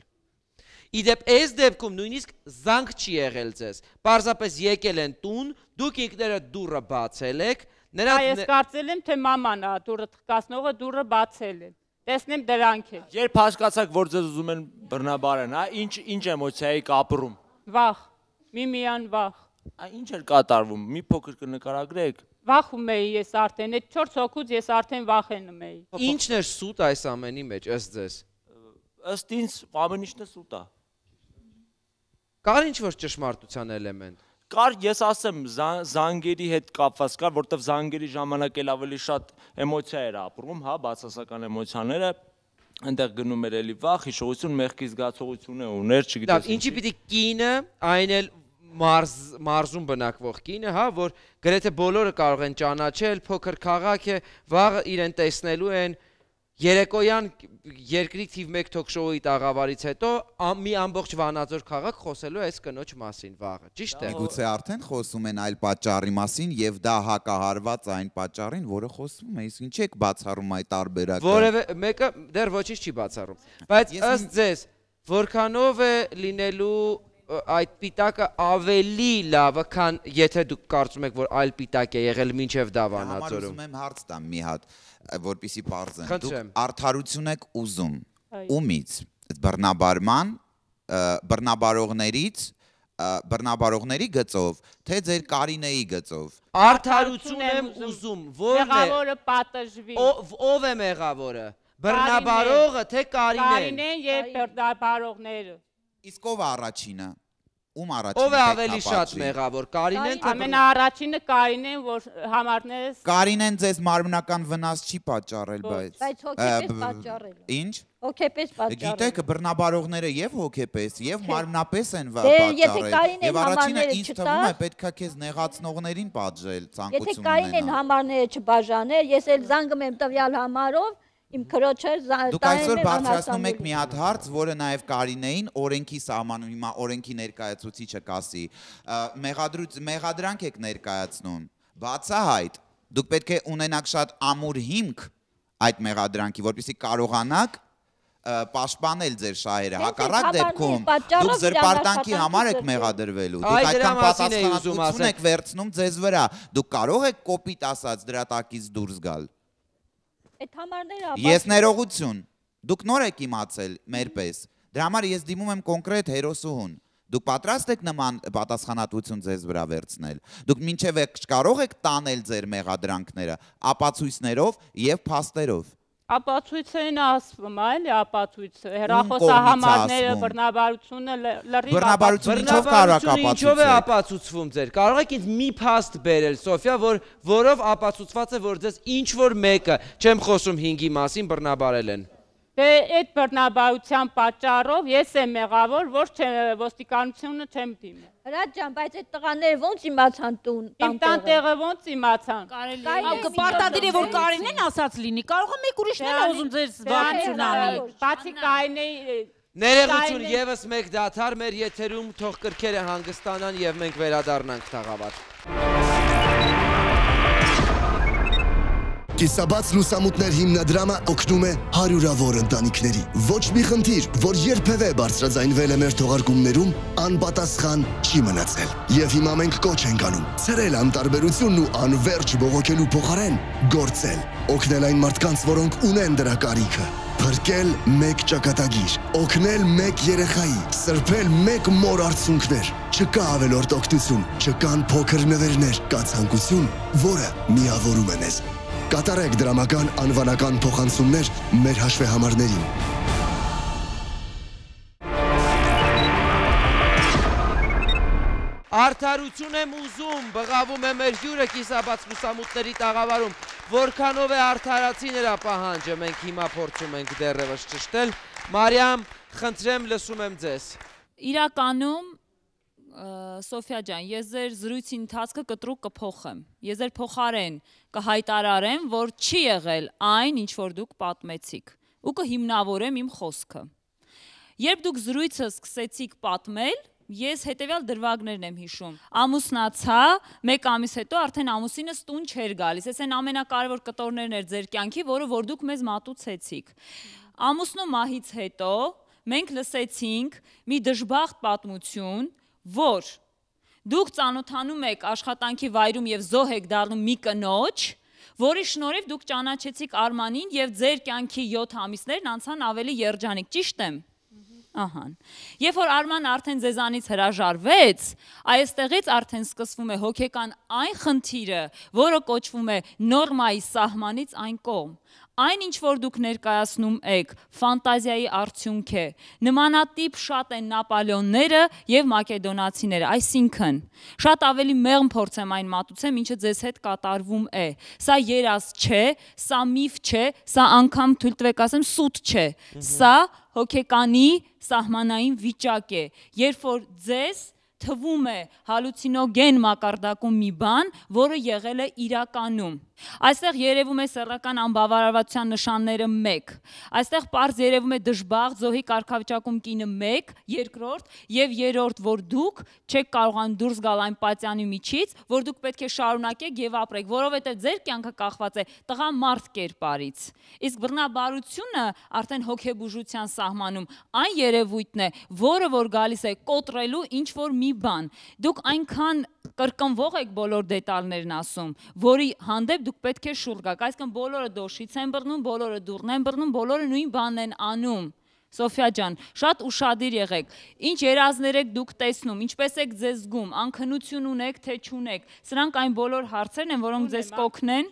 Իդեպ այս դեպքում նույնիսկ զանգ չի եղել ձեզ։ Պարզապես եկել են տուն, դուք ինքներդ դուռը բացել եք, Նրանց ես կարծել եմ, թե մաման է դուրը թքասնողը դուրը բացել է։ Տեսնեմ դրանք է։ Երբ հասկացաք, որ ձեզ ուզում են բռնաբարեն, հա, ինչ ինչ էմոցիայի կապրում։ Վախ, միմիան վախ։ Ա ինչ էր կատարվում։ Մի փոքր կնկարագրեք։ Վախում էի ես արդեն, այդ 4 հոգուց ես արդեն վախենում էի։ Ինչն էր սուտ այս ամենի մեջ ըստ ձեզ։ Ըստ ինձ ամեն ինչն է սուտ է։ Կար ինչ որ ճշմարտության էլեմենտ։ Կար ես ասեմ զա- զանգերի հետ կապված կար, որտեվ զանգերի ժամանակ էլ ավելի շատ էմոցիա էր ապրում, հա, բացասական էմոցիաները այնտեղ գնում էր էլի վախ, հիշողություն, մեղքի զգացողություն է ուներ, չգիտես։ ինչի պիտի կինը, այն էլ մարզ մարզում բնակվող կինը, հա, որ գրեթե բոլորը կարող են ճանաչել, փոքր քաղաք է, վաղը իրեն տեսնելու են երեկոյան երկրի թիվ 1 թոքշոուի տաղավարից հետո մի ամբողջ Վանաձոր քաղաք խոսելու է այս կնոջ մասին վաղը։ Ճիշտ է։ Միգուցե արդեն խոսում են այլ պատճառի մասին եւ դա հակահարված այն պատճառին, որը խոսվում է, իսկ ինչ եք բացառում այդ տարբերակը։ Որևէ մեկը դեռ ոչինչ չի բացառում։ Բայց ըստ ձեզ, որքանով է լինելու այդ պիտակը ավելի լավը, քան եթե դուք կարծում եք, որ այլ պիտակ է եղել մինչև Համար դավանաձորում։ ուզում եմ հարց տամ մի հատ, ը, որպեսի բարձեն։ Դուք արդարություն եք ուզում։ Ումից բռնաբարման, բռնաբարողներից, բռնաբարողների գծով, թե ձեր Կարինեի գծով։ Արդարություն եմ ուզում, ո՞րն է։ Մեղավորը պատժվի։ Ով է մեղավորը։ Բռնաբարողը թե Կարինեն։ Կարինեն եւ բռնաբարողները։ Իսկ ով է առաջինը։ Ում առաջինը։ Ով է ավելի շատ մեղավոր, Կարինեն թե Ամենաառաջինը Կարինեն, որ համարներս Կարինեն ձեզ մարմնական վնաս չի պատճառել, բայց։ Բայց հոգեպես պատճառել Ինչ։ Հոգեպես պատճառել։ Գիտեք, բռնաբարողները եւ հոգեպես, եւ մարմնապես են վա- Դե, եթե պատճառել։ Եվ առաջինը չտա- թվում է պետքա քեզ նեղացնողներին պատժել Եթե ցանկություն Կարինեն համարները չբաժաներ, ես էլ զանգում եմ տվյալ համարով, իմ քրոջը Դուք այսօր բարձրացնում եք մի հատ հարց, որը նաև Կարինեին օրենքի սահմանում, հիմա օրենքի ներկայացուցիչը կասի, մեղադրուց մեղադրանք եք ներկայացնում։ Բացահայտ, դուք պետք է ունենաք շատ ամուր հիմք այդ մեղադրանքի, որպեսզի կարողանաք պաշտպանել ձեր շահերը։ Հակառակ դեպքում դուք զրպարտանքի համար եք մեղադրվելու։ Դուք այդքան պատասխանատվություն եք վերցնում ձեզ վրա։ Դուք կարող եք կոպիտ ասած դրա տակից դուրս գալ։ Այդ համարները Ես ներողություն։ Դուք նոր եք իմացել մեր պես։ Դրա համար ես դիմում եմ կոնկրետ հերոսուհուն։ Դուք պատրաստ եք նման պատասխանատվություն ձեզ վրա վերցնել։ Դուք մինչև եք կարող եք տանել ձեր մեղադրանքները ապացույցներով եւ փաստերով։ Ապացույցը են ասվում, այլ է Հերախոսահամարները, բռնաբարությունը լրիվ Բռնաբարություն ինչով կարող Բռնաբարությունը ինչով է ապացուցել։ ապացուցվում ձեր։ Կարող եք ինձ մի փաստ բերել, Սոֆիա, որ որով ապացուցված է, որ ձեզ ինչ որ մեկը, չեմ խոսում 5-ի մասին, բռնաբարել են։ Դե այդ բռնաբարության պատճառով ես եմ մեղավոր, թե ոստիկանությունը չեմ դիմել։ Հրաչ ջան, բայց այդ տղաները ոնց իմացան տուն Իմ տան տեղը ոնց իմացան։ Կարելի Կարելի Ահա կպարտադիր է որ Կարինեն ասած լինի, կարող է մեկ ուրիշն էլ ուզում ձեր զվարճություն անի։ Բացի Կարինեի Ներողություն Կարինե- եւս մեկ դաթար մեր եթերում թող կրքերը հանգստանան եւ մենք վերադառնանք թաղավար։ Կիսաբաց լուսամուտներ հիմնադրամը օգնում է հարյուրավոր ընտանիքների։ Ոչ մի խնդիր, որ երբևէ բարձրաձայնվել է մեր թողարկումներում, անպատասխան չի մնացել։ Եվ հիմա մենք կոչ ենք անում. ցրել անտարբերությունն ու անverջ բողոքելու փոխարեն գործել, օգնել այն մարդկանց, որոնք ունեն դրա կարիքը։ Փրկել մեկ ճակատագիր, օգնել մեկ երեխայի, սրբել մեկ մոր արցունքներ։ Չկա ավելորդ օգնություն, չկան փոքր նվերներ, կա ցանկություն, որը միավորում է մեզ։ Կատարեք դրամական անվանական փոխանցումներ մեր հաշվեհամարներին։ Արդարություն եմ ուզում, բղավում է մեր հյուրը կիսաբաց լուսամուտների տաղավարում։ Որքանով է արդարացի նրա պահանջը, մենք հիմա փորձում ենք դեռևս ճշտել։ Մարիամ, խնդրեմ լսում եմ ձեզ։ Իրականում Սոֆիա ջան, ես ձեր զրույցի ընթացքը կտրուկ կփոխեմ։ Ես ձեր փոխարեն կհայտարարեմ, որ չի եղել այն, ինչ որ դուք պատմեցիք, ու կհիմնավորեմ իմ խոսքը։ Երբ դուք զրույցը սկսեցիք պատմել, ես հետեւյալ դրվագներն եմ հիշում։ Ամուսնացա, 1 ամիս հետո արդեն ամուսինս տուն չէր գալիս։ Այս այն ամենակարևոր կտորներն էր ձեր կյանքի, որը որ դուք մեզ մատուցեցիք։ Ամուսնու մահից հետո մենք լսեցինք մի դժբախտ պատմություն, որ դուք ծանոթանում եք աշխատանքի վայրում եւ զոհ եք դառնում մի կնոջ, որի շնորհիվ դուք ճանաչեցիք Արմանին եւ ձեր կյանքի 7 ամիսներն անցան ավելի երջանիկ, ճիշտ եմ։ Ահան։ Երբ որ Արման արդեն ձեզանից հրաժարվեց, այստեղից արդեն սկսվում է հոգեկան այն խնդիրը, որը կոչվում է նորմայի սահմանից այն կողմ։ Այն ինչ որ դուք ներկայացնում եք, ֆանտազիայի արդյունք է։ Նմանատիպ շատ են Նապոլեոնները եւ մակեդոնացիները, այսինքն շատ ավելի մեղմ փորձեմ այն մատուցեմ, ինչը ձեզ հետ կատարվում է։ Սա երազ չէ, սա միֆ չէ, սա անգամ թույլ տվեք ասեմ սուտ չէ։ Սա հոգեկանի սահմանային վիճակ է, երբ որ ձեզ թվում է հալուցինոգեն մակարդակում մի բան, որը եղել է իրականում։ Այստեղ երևում է սեռական անբավարարվածության նշանները 1։ Այստեղ པարզ երևում է դժբախտ զոհի կարգավիճակում կինը 1, երկրորդ եւ երրորդ, որ դուք չեք կարողանում դուրս գալ այն պատյանի միջից, որ դուք պետք է շարունակեք եւ ապրեք, որովհետեւ ձեր կյանքը կախված է տղամարդ կերպարից։ Իսկ բռնաբարությունը արդեն հոգեբուժության սահմանում այն երևույթն է, որը որ գալիս է կոտրելու ինչ որ մի բան։ Դուք այնքան կրկնվող եք բոլոր դետալներն ասում, որի հանդեպ դուք պետք է շուռ գաք։ Այսինքն բոլորը դոշից են բռնում, բոլորը դուռն են բռնում, բոլորը նույն բանն են անում։ Սոֆիա ջան, շատ ուշադիր եղեք։ Ինչ երազներ եք դուք տեսնում, ինչպես եք ձեզ զգում, անքնություն ունեք, թե չունեք։ Սրանք այն բոլոր հարցերն են, որոնք ձեզ կօգնեն։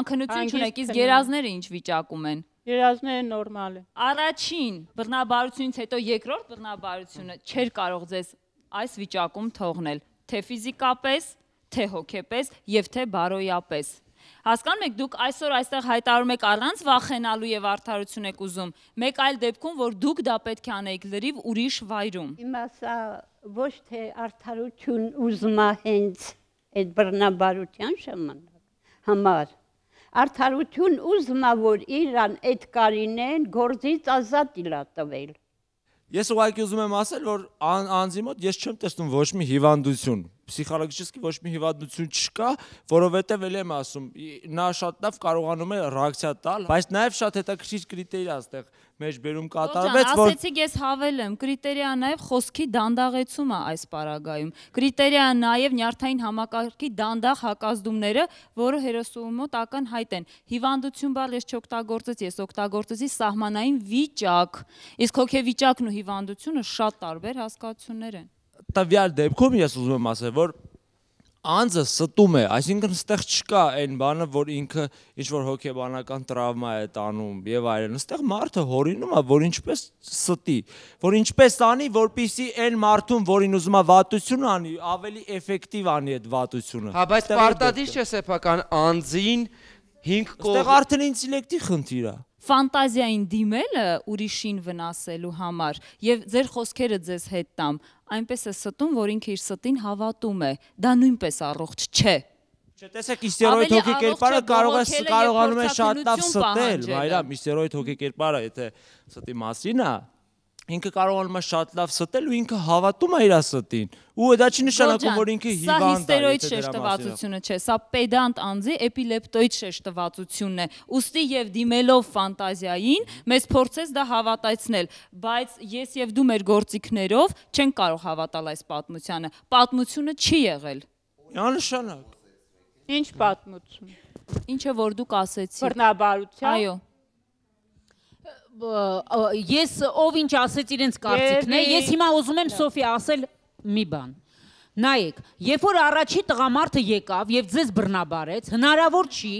Անքնություն չունեք, իսկ երազները ինչ վիճակում են։ Երազները նորմալ են։ Առաջին բռնաբարությունից հետո երկրորդ բռնաբարությունը չէր կարող ձեզ այս վիճակում թողնել, թե ֆիզիկապես, թե հոգեպես եւ թե բարոյապես։ Հասկանում եք, դուք այսօր այստեղ հայտարարում եք առանց վախենալու եւ արդարություն եք ուզում։ Մեկ այլ դեպքում, որ դուք դա պետք է անեիք լրիվ ուրիշ վայրում։ Հիմա սա ոչ թե արդարություն ուզում է հենց այդ բռնաբարության ժամանակ համար արդարություն ուզում է որ իրան այդ կարինեն գործից ազատ իլա տվել Ես ուղղակի ուզում եմ ասել, որ ան, անձի մոտ ես չեմ տեսնում ոչ մի հիվանդություն պսիխոլոգիչեսկի ոչ մի հիվանդություն չկա, որովհետև ելի եմ ասում, նա շատ լավ կարողանում է ռեակցիա տալ, բայց նաև շատ հետաքրքիր կրիտերիա այստեղ մեջ բերում կատարվեց, որ ասեցիք ես հավելեմ, կրիտերիա նաև խոսքի դանդաղեցումը այս պարագայում։ Կրիտերիա նաև նյարդային համակարգի դանդաղ հակազդումները, որը հերոսու մոտ ակնհայտ են։ Հիվանդություն բառ ես չօգտագործեցի, ես օգտագործեցի սահմանային վիճակ։ Իսկ հոգեվիճակն ու հիվանդությունը շատ տարբեր հասկացություններ են տվյալ դեպքում ես ուզում եմ ասել, որ անձը ստում է, այսինքն ստեղ չկա այն բանը, որ ինքը ինչ որ հոգեբանական տրավմա է տանում եւ այլն։ Ստեղ մարդը հորինում է, որ ինչպես ստի, որ ինչպես անի, որpիսի այն մարդուն, որին ուզում է վատություն անի, ավելի էֆեկտիվ անի այդ վատությունը։ Հա, բայց պարտադիր չէ սեփական անձին 5 կողմ։ Ստեղ արդեն ինտելեկտի խնդիր է ֆանտազիային դիմելը ուրիշին վնասելու համար եւ ձեր խոսքերը ձեզ հետ տամ այնպես է ստում որ ինքը իր ստին հավատում է դա նույնպես առողջ չէ Չտեսեք իստերոիդ հոգեկերպարը կարող է կարողանում է շատ լավ ստել, մայրամ, իստերոիդ հոգեկերպարը, եթե ստի մասին է, ինքը կարողանում է շատ լավ ստել ու ինքը հավատում է իր ստին։ Ու դա չի նշանակում, որ ինքը հիվանդ է։ Սա հիստերոիդ շեշտվածությունը չէ, սա պեդանտ անձի էպիլեպտոիդ շեշտվածությունն է։ Ոստի եւ դիմելով ֆանտազիային մեզ փորձեց դա հավատացնել, բայց ես եւ դու մեր գործիքներով չենք կարող հավատալ այս պատմությանը։ Պատմությունը չի եղել։ Անշանակ։ Ինչ պատմություն։ Ինչը որ դուք ասեցիք։ Բռնաբարության։ Այո ես ով ինչ ասեց իրենց կարծիքն է, ես հիմա ուզում եմ Սոֆիա ասել մի բան։ Նայեք, երբ որ առաջի տղամարդը եկավ եւ ձեզ բռնաբարեց, հնարավոր չի,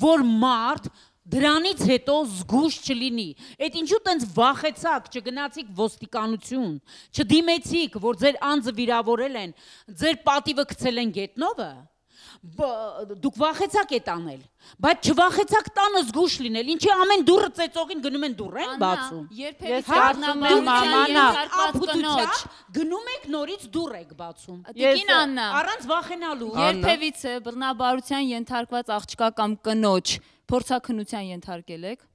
որ մարդ դրանից հետո զգուշ չլինի։ Այդ ինչու տենց վախեցաք, չգնացիք ոստիկանություն, չդիմեցիք, որ ձեր անձը վիրավորել են, ձեր պատիվը գցել են գետնովը, դուք վախեցաք այդ անել, բայց չվախեցաք տանը զգուշ լինել։ Ինչի ամեն դուրը ծեծողին գնում են դուռ են բացում։ Երբևէ կառնամարության ապուտուճ գնում եք նորից դուռ եք բացում։ Տիկին Աննա, առանց վախենալու։ Երբևիցե բռնաբարության ենթարկված աղջկա կամ կնոջ փորձակնության ենթարկել եք։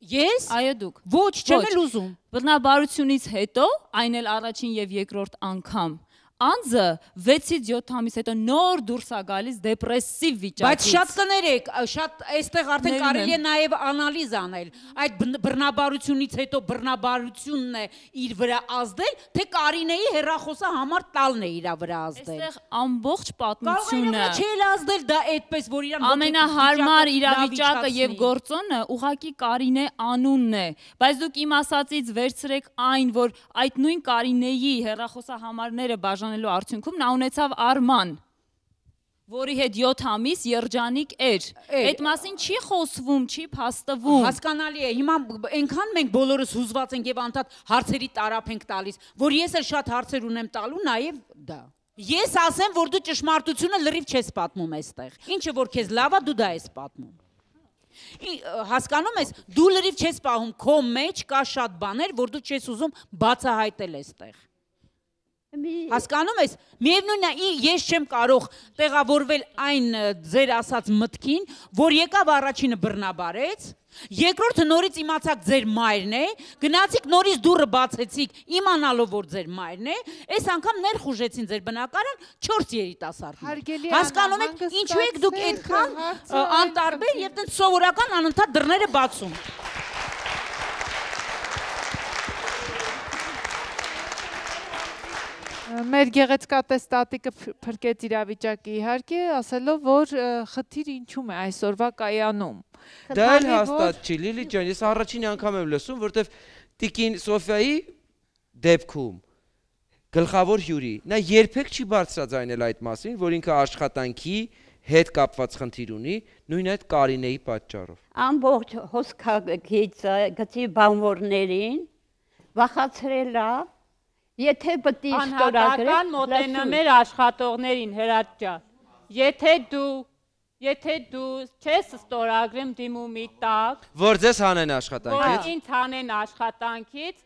Ես։ Այո դուք։ Ոչ, չեմ էլ ուզում։ Բռնաբարությունից հետո, այն էլ առաջին եւ երկրորդ անգամ անձը 6-ից 7 ամիս հետո նոր դուրս է գալիս դեպրեսիվ վիճակից։ Բայց շատ կներեք, շատ այստեղ արդեն կարելի է նաև անալիզ անել։ Այդ բռնաբարությունից հետո բռնաբարությունն է իր վրա ազդել, թե Կարինեի հերախոսը համար տալն է իր վրա ազդել։ Այստեղ ամբողջ պատմությունը չի էլ ազդել դա այդպես, որ իրան ամենահարմար իրավիճակը եւ գործոնը ուղակի Կարինե անունն է։ Բայց դուք իմ ասածից վերցրեք այն, որ այդ նույն Կարինեի հերախոսահամարները բաժան անելու արդյունքում նա ունեցավ Արման որի հետ 7 ամիս երջանիկ էր։ Այդ մասին չի խոսվում, չի փաստվում։ Հասկանալի է։ Հիմա այնքան մենք բոլորս հուզված ենք եւ անդադ հարցերի տարափ ենք տալիս, որ ես էլ շատ հարցեր ունեմ տալու նաեւ դա։ Ես ասեմ, որ դու ճշմարտությունը լրիվ չես պատմում այստեղ։ Ինչը որ քեզ լավ է, դու դա ես պատմում հասկանում ես դու լրիվ չես պահում քո մեջ կա շատ բաներ որ դու չես ուզում բացահայտել այստեղ Հասկանում ես, միևնույնն է, ես չեմ կարող տեղավորվել այն ձեր ասած մտքին, որ եկավ առաջինը բռնաբարեց, երկրորդը նորից իմացաք ձեր մայրն է, գնացիք նորից դուռը բացեցիք, իմանալով որ ձեր մայրն է, այս անգամ ներխուժեցին ձեր բնակարան 4 երիտասարդներ։ Հասկանում եք, ինչու եք դուք այդքան անտարբեր եւ տենց սովորական անընդհատ դռները բացում։ Մեր գեղեցկատես տատիկը փրկեց իրավիճակի իհարկե, ասելով, որ խթիր ինչու՞մ է այսօրվա կայանում։ Դա էլ հաստատ չի, Լիլի ջան, ես առաջին անգամ եմ լսում, որտեվ Տիկին Սոֆիայի դեպքում գլխավոր հյուրի, նա երբեք չի բարձրաձայնել այդ մասին, որ ինքը աշխատանքի հետ կապված խնդիր ունի, նույն այդ Կարինեի պատճառով։ ամբողջ հոսքագիծը գծի բանվորներին վախացրել է եթե պիտի ստորագրել Անհատական մոտենում էր աշխատողներին հրաչ ջան։ Եթե դու Եթե դու չես ստորագրում դիմումի տակ, Որ ձեզ հանեն որ աշխատանքից։ ինձ հանեն աշխատանքից,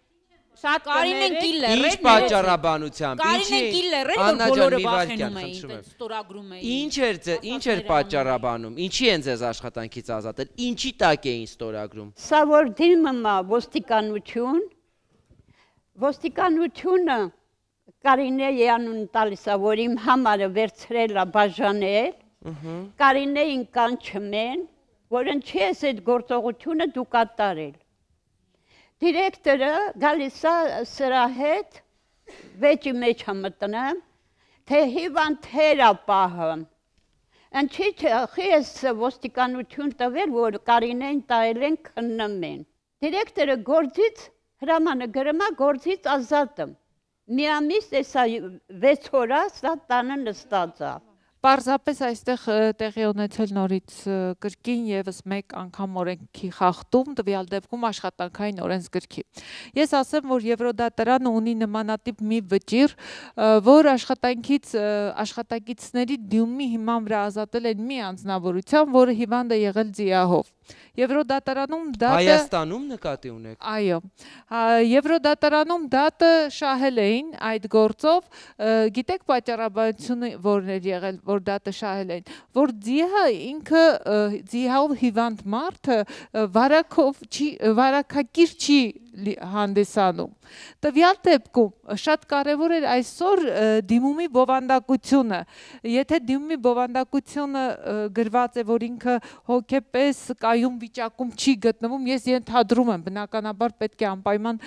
շատ Կարինեն կներեք- կիլլեր Ինչ պատճառաբանությամբ։ Կարինեն կիլլեր էր, որ բոլորը վախենում էին, տենց ստորագրում էին։ Ինչ էր ձե- ինչ էր պատճառաբանում։ Ինչի են ձեզ աշխատանքից ազատել։ Ինչի տակ էին ստորագրում։ Սա որ դիմում է ոստիկանություն, ոստիկանությունը Կարինեի անուն տալիս է, որ իմ համարը վերցրել է բաժանել, Կարինեին կանչմեն, որ ինչի ես այդ գործողությունը դու կատարել։ Դիրեկտորը գալիս է սրա հետ վեճի մեջ համտնեմ, թե հիվանդեր է պահը։ Ինչի՞ չի ես ոստիկանություն տվել, որ Կարինեն տայել են քննմեն։ Դիրեկտորը գործից հրամանը գրմա գործից ազատում։ Մի ամիս էսա 6 օր է սա տանը նստած է։ Պարզապես այստեղ տեղի ունեցել նորից ը, կրկին եւս մեկ անգամ օրենքի խախտում, տվյալ դեպքում աշխատանքային օրենսգրքի։ Ես ասեմ, որ Եվրոդատարանը ունի նմանատիպ մի վճիռ, ը, որ աշխատանքից աշխատակիցների դյումի հիման վրա ազատել են մի անձնավորության, որը հիվանդ է եղել ձիահով։ Եվրոդատարանում դատը Հայաստանում նկատի ունեք։ Այո։ Եվրոդատարանում դատը շահել էին այդ գործով։ Գիտեք պատճառաբանությունը որն էր եղել, որ դատը շահել էին, որ ձիհը ինքը ձիհով հիվանդ մարդը վարակով չի վարակակիր չի հանդիսանում։ Տվյալ դեպքում շատ կարևոր էր այսօր դիմումի բովանդակությունը։ Եթե դիմումի բովանդակությունը գրված է, որ ինքը հոգեպես կայուն վիճակում չի գտնվում, ես ենթադրում եմ, բնականաբար պետք է անպայման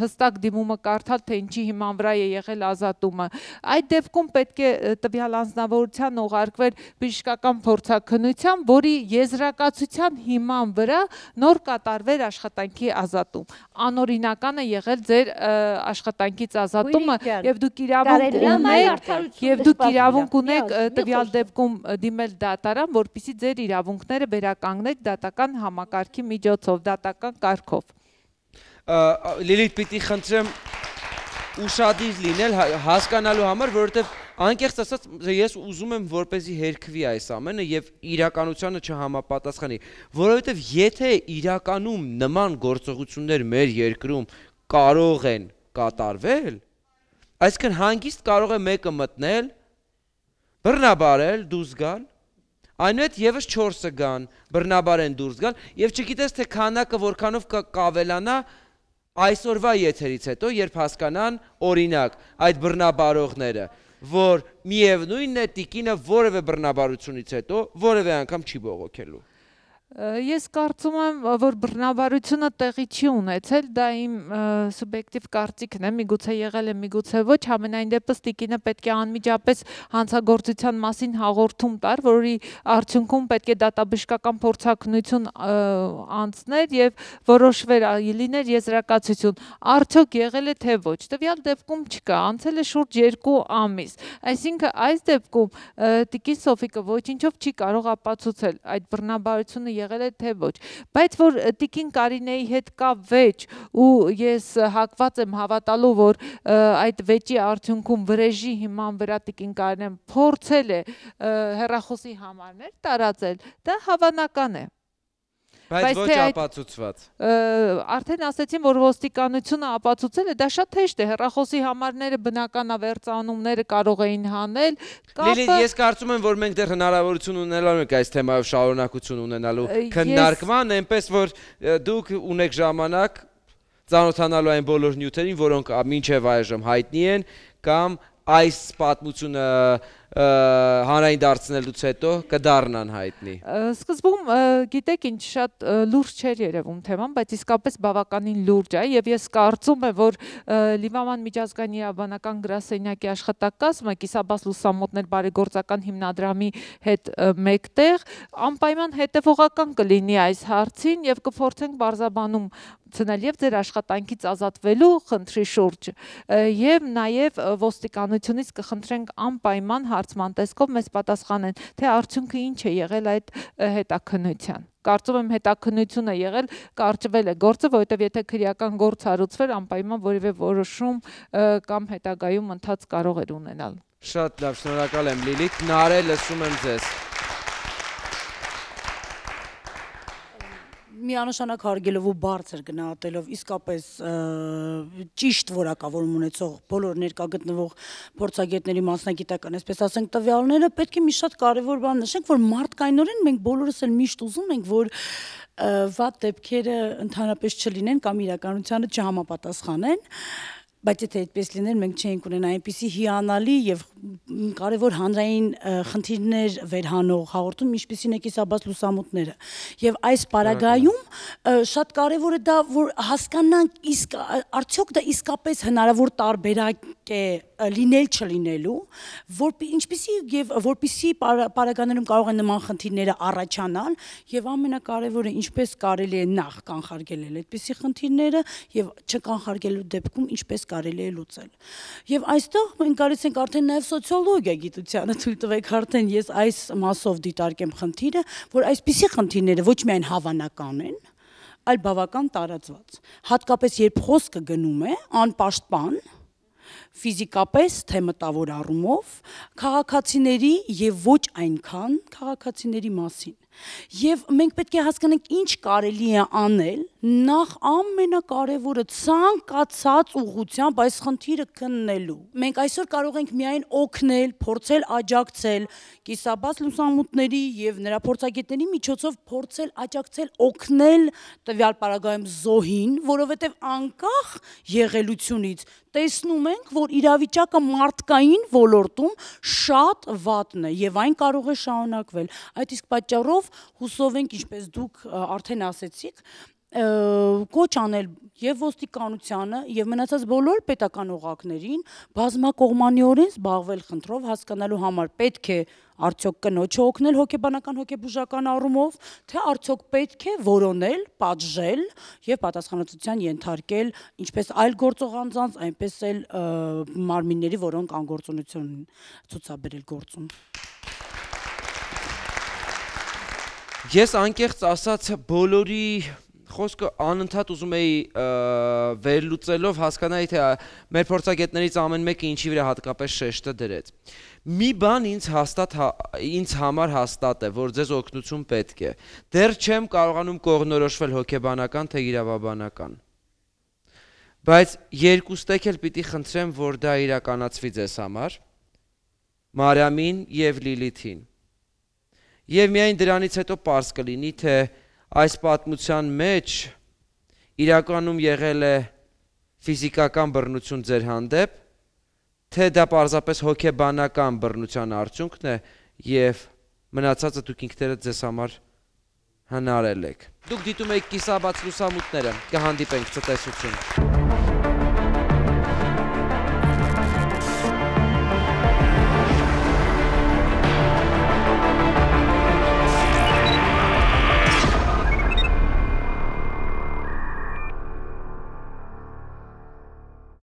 հստակ դիմումը կարդալ, թե ինչի հիման վրա է եղել ազատումը։ Այդ դեպքում պետք է տվյալ անձնավորության ուղարկվեր բժշկական փորձաքննության, որի եզրակացության հիման վրա նոր կատարվեր աշխատանքի ազատում։ Անօրինական է եղել ձեր աշխատանքից ազատումը եւ դուք իրավունք ունեք եւ դուք իրավունք ունեք տվյալ դեպքում դիմել դատարան, որpիսի ձեր իրավունքները վերականգնեք դատական համակարգի միջոցով, դատական կարգով։ Լիլիթ պիտի խնդրեմ ուշադիր լինել հա- հասկանալու համար, որովհետև անկեղծ ասած ես ուզում եմ որպեսի հերքվի այս ամենը եւ իրականությանը չհամապատասխանի, որովհետև եթե իրականում նման գործողություններ մեր երկրում կարող են կատարվել, այսինքն հանգիստ կարող է մեկը մտնել, բռնաբարել, դուրս գալ, այնուհետ եւս 4-ը գան, բռնաբարեն դուրս գան եւ չգիտես թե քանակը որքանով կա- կավելանա այսօրվա եթերից հետո, երբ հասկանան օրինակ այդ բռնաբարողները, որ միևնույնն է տիկինը որևէ բռնաբարությունից հետո որևէ անգամ չի բողոքելու։ Ես կարծում եմ, որ բռնաբարությունը տեղի չի ունեցել, դա իմ սուբյեկտիվ կարծիքն է, միգուցե եղել է, միգուցե ոչ, համենայն դեպս տիկինը պետք է անմիջապես հանցագործության մասին հաղորդում տար, որի արդյունքում պետք է դատաբժշկական փորձակնություն անցներ եւ որոշվեր լիներ եզրակացություն։ Արդյոք եղել է թե ոչ։ Տվյալ դեպքում չկա, անցել է շուրջ 2 ամիս։ Այսինքն այս դեպքում տիկին Սոֆիկը ոչինչով չի կարող ապացուցել այդ բռնաբարությունը եղել է թե ոչ բայց որ տիկին Կարինեի հետ կա վեճ ու ես հակված եմ հավատալու որ այդ վեճի արդյունքում վրեժի հիման վրա տիկին Կարինեն փորձել է հերախոսի համարներ տարածել դա հավանական է Բայց ոչ ապացուցված։ Արդեն ասեցին, որ ոստիկանությունը ապացուցել է, դա շատ հեշտ է, հեռախոսի համարները բնականավերծանումները կարող էին հանել, Լիլիթ, ես կարծում եմ, որ մենք դեռ հնարավորություն ունենալու ենք այս թեմայով շարունակություն ունենալու քննարկման, այնպես որ դուք ունեք ժամանակ ծանոթանալու այն բոլոր նյութերին, որոնք մինչև այժմ հայտնի են կամ այս պատմությունը հանրային դարձնելուց հետո կդառնան հայտնի։ Սկզբում գիտեք ինչ շատ լուրջ չէր երևում թեման, բայց իսկապես բավականին լուրջ է եւ ես կարծում եմ, որ ը, Լիվաման միջազգային իրավաբանական գրասենյակի աշխատակազմը կիսաբաց լուսամուտներ բարեգործական հիմնադրամի հետ մեկտեղ անպայման հետևողական կլինի այս հարցին եւ կփորձենք բարձաբանում ցնել եւ ձեր աշխատանքից ազատվելու խնդրի շուրջ եւ նաեւ ոստիկանությունից կխնդրենք անպայման հարցման տեսքով մեզ պատասխանեն թե արդյունքը ինչ է եղել այդ հետաքննության Կարծում եմ հետաքննությունը եղել, կարճվել է գործը, որովհետև եթե քրեական գործ հարուցվեր, անպայման որևէ որոշում կամ հետագայում ընթաց կարող էր ունենալ։ Շատ լավ, շնորհակալ եմ Լիլիթ։ Նարե, լսում եմ ձեզ։ միանշանակ հարգելով ու բարձր գնահատելով իսկապես ճիշտ որակավորում ունեցող բոլոր ներկա գտնվող փորձագետների մասնագիտական, այսպես ասենք, տվյալները պետք է մի շատ կարևոր բան նշենք, որ մարդկայնորեն մենք բոլորս էլ միշտ ուզում ենք, որ վատ դեպքերը ընդհանրապես չլինեն կամ իրականությանը չհամապատասխանեն բայց եթե այդպես լիներ մենք չէինք ունենա այնպիսի հիանալի եւ կարևոր հանրային խնդիրներ վերհանող հաղորդում ինչպիսին է կիսաբաց լուսամուտները եւ այս պարագայում շատ կարևոր է դա որ հասկանանք իսկ արդյոք դա իսկապես հնարավոր տարբերակ է լինել չլինելու որպի ինչպիսի եւ որպիսի պարա- պարագաներում կարող են նման խնդիրները առաջանալ եւ ամենակարևորը ինչպես կարելի է նախ կանխարգելել այդպիսի խնդիրները եւ չկանխարգելու դեպքում ինչպես կարելի է լուծել։ Եվ այստեղ մենք գալիս ենք արդեն նաև սոցիոլոգիա գիտությանը, թույլ տվեք արդեն ես այս մասով դիտարկեմ խնդիրը, որ այսպիսի խնդիրները ոչ միայն հավանական են, այլ բավական տարածված։ Հատկապես երբ խոսքը գնում է անպաշտպան ֆիզիկապես թե մտավոր առումով քաղաքացիների եւ ոչ այնքան քաղաքացիների մասին։ Եվ մենք պետք է հասկանանք ինչ կարելի է անել նախ ամենակարևորը ցանկացած ուղղությամբ այս խնդիրը քննելու։ Մենք այսօր կարող ենք միայն օգնել, փորձել աջակցել կիսաբաց լուսամուտների եւ նրա փորձագետների միջոցով փորձել աջակցել օգնել տվյալ պարագայում զոհին, որովհետեւ անկախ եղելությունից տեսնում ենք, որ իրավիճակը մարդկային ոլորտում շատ վատն է եւ այն կարող է շարունակվել։ Այդ իսկ պատճառով հուսով ենք, ինչպես դուք արդեն ասեցիք, կոչ անել եւ ոստիկանությանը եւ մնացած բոլոր պետական օղակներին բազմակողմանիորեն զբաղվել խնդրով հասկանալու համար պետք է արդյոք կնոջը օգնել հոգեբանական հոգեբուժական առումով, թե արդյոք պետք է որոնել, պատժել եւ պատասխանատվության ենթարկել ինչպես այլ գործող անձանց, այնպես էլ մարմինների, որոնք անգործունություն ցուցաբերել գործում։ Ես անկեղծ ասած բոլորի խոսքը անընդհատ ուզում էի վերլուծելով հասկանայի թե մեր փորձագետներից ամեն մեկը ինչի վրա հատկապես շեշտը դրեց։ Մի բան ինձ հաստատ հա- ինձ համար հաստատ է, որ ձեզ օգնություն պետք է։ Դեռ չեմ կարողանում կողնորոշվել հոգեբանական թե իրավաբանական։ Բայց երկուստեք էլ պիտի խնդրեմ, որ դա իրականացվի ձեզ համար։ Մարիամին եւ Լիլիթին։ Եվ միայն դրանից հետո པարզ կլինի, թե այս պատմության մեջ իրականում եղել է ֆիզիկական բռնություն ձեր հանդեպ, թե դա պարզապես հոգեբանական բռնության արդյունքն է եւ մնացածը դուք ինքներդ ձեզ համար հնարել եք։ Դուք դիտում եք կիսաբաց լուսամուտները, կհանդիպենք ցտեսություն։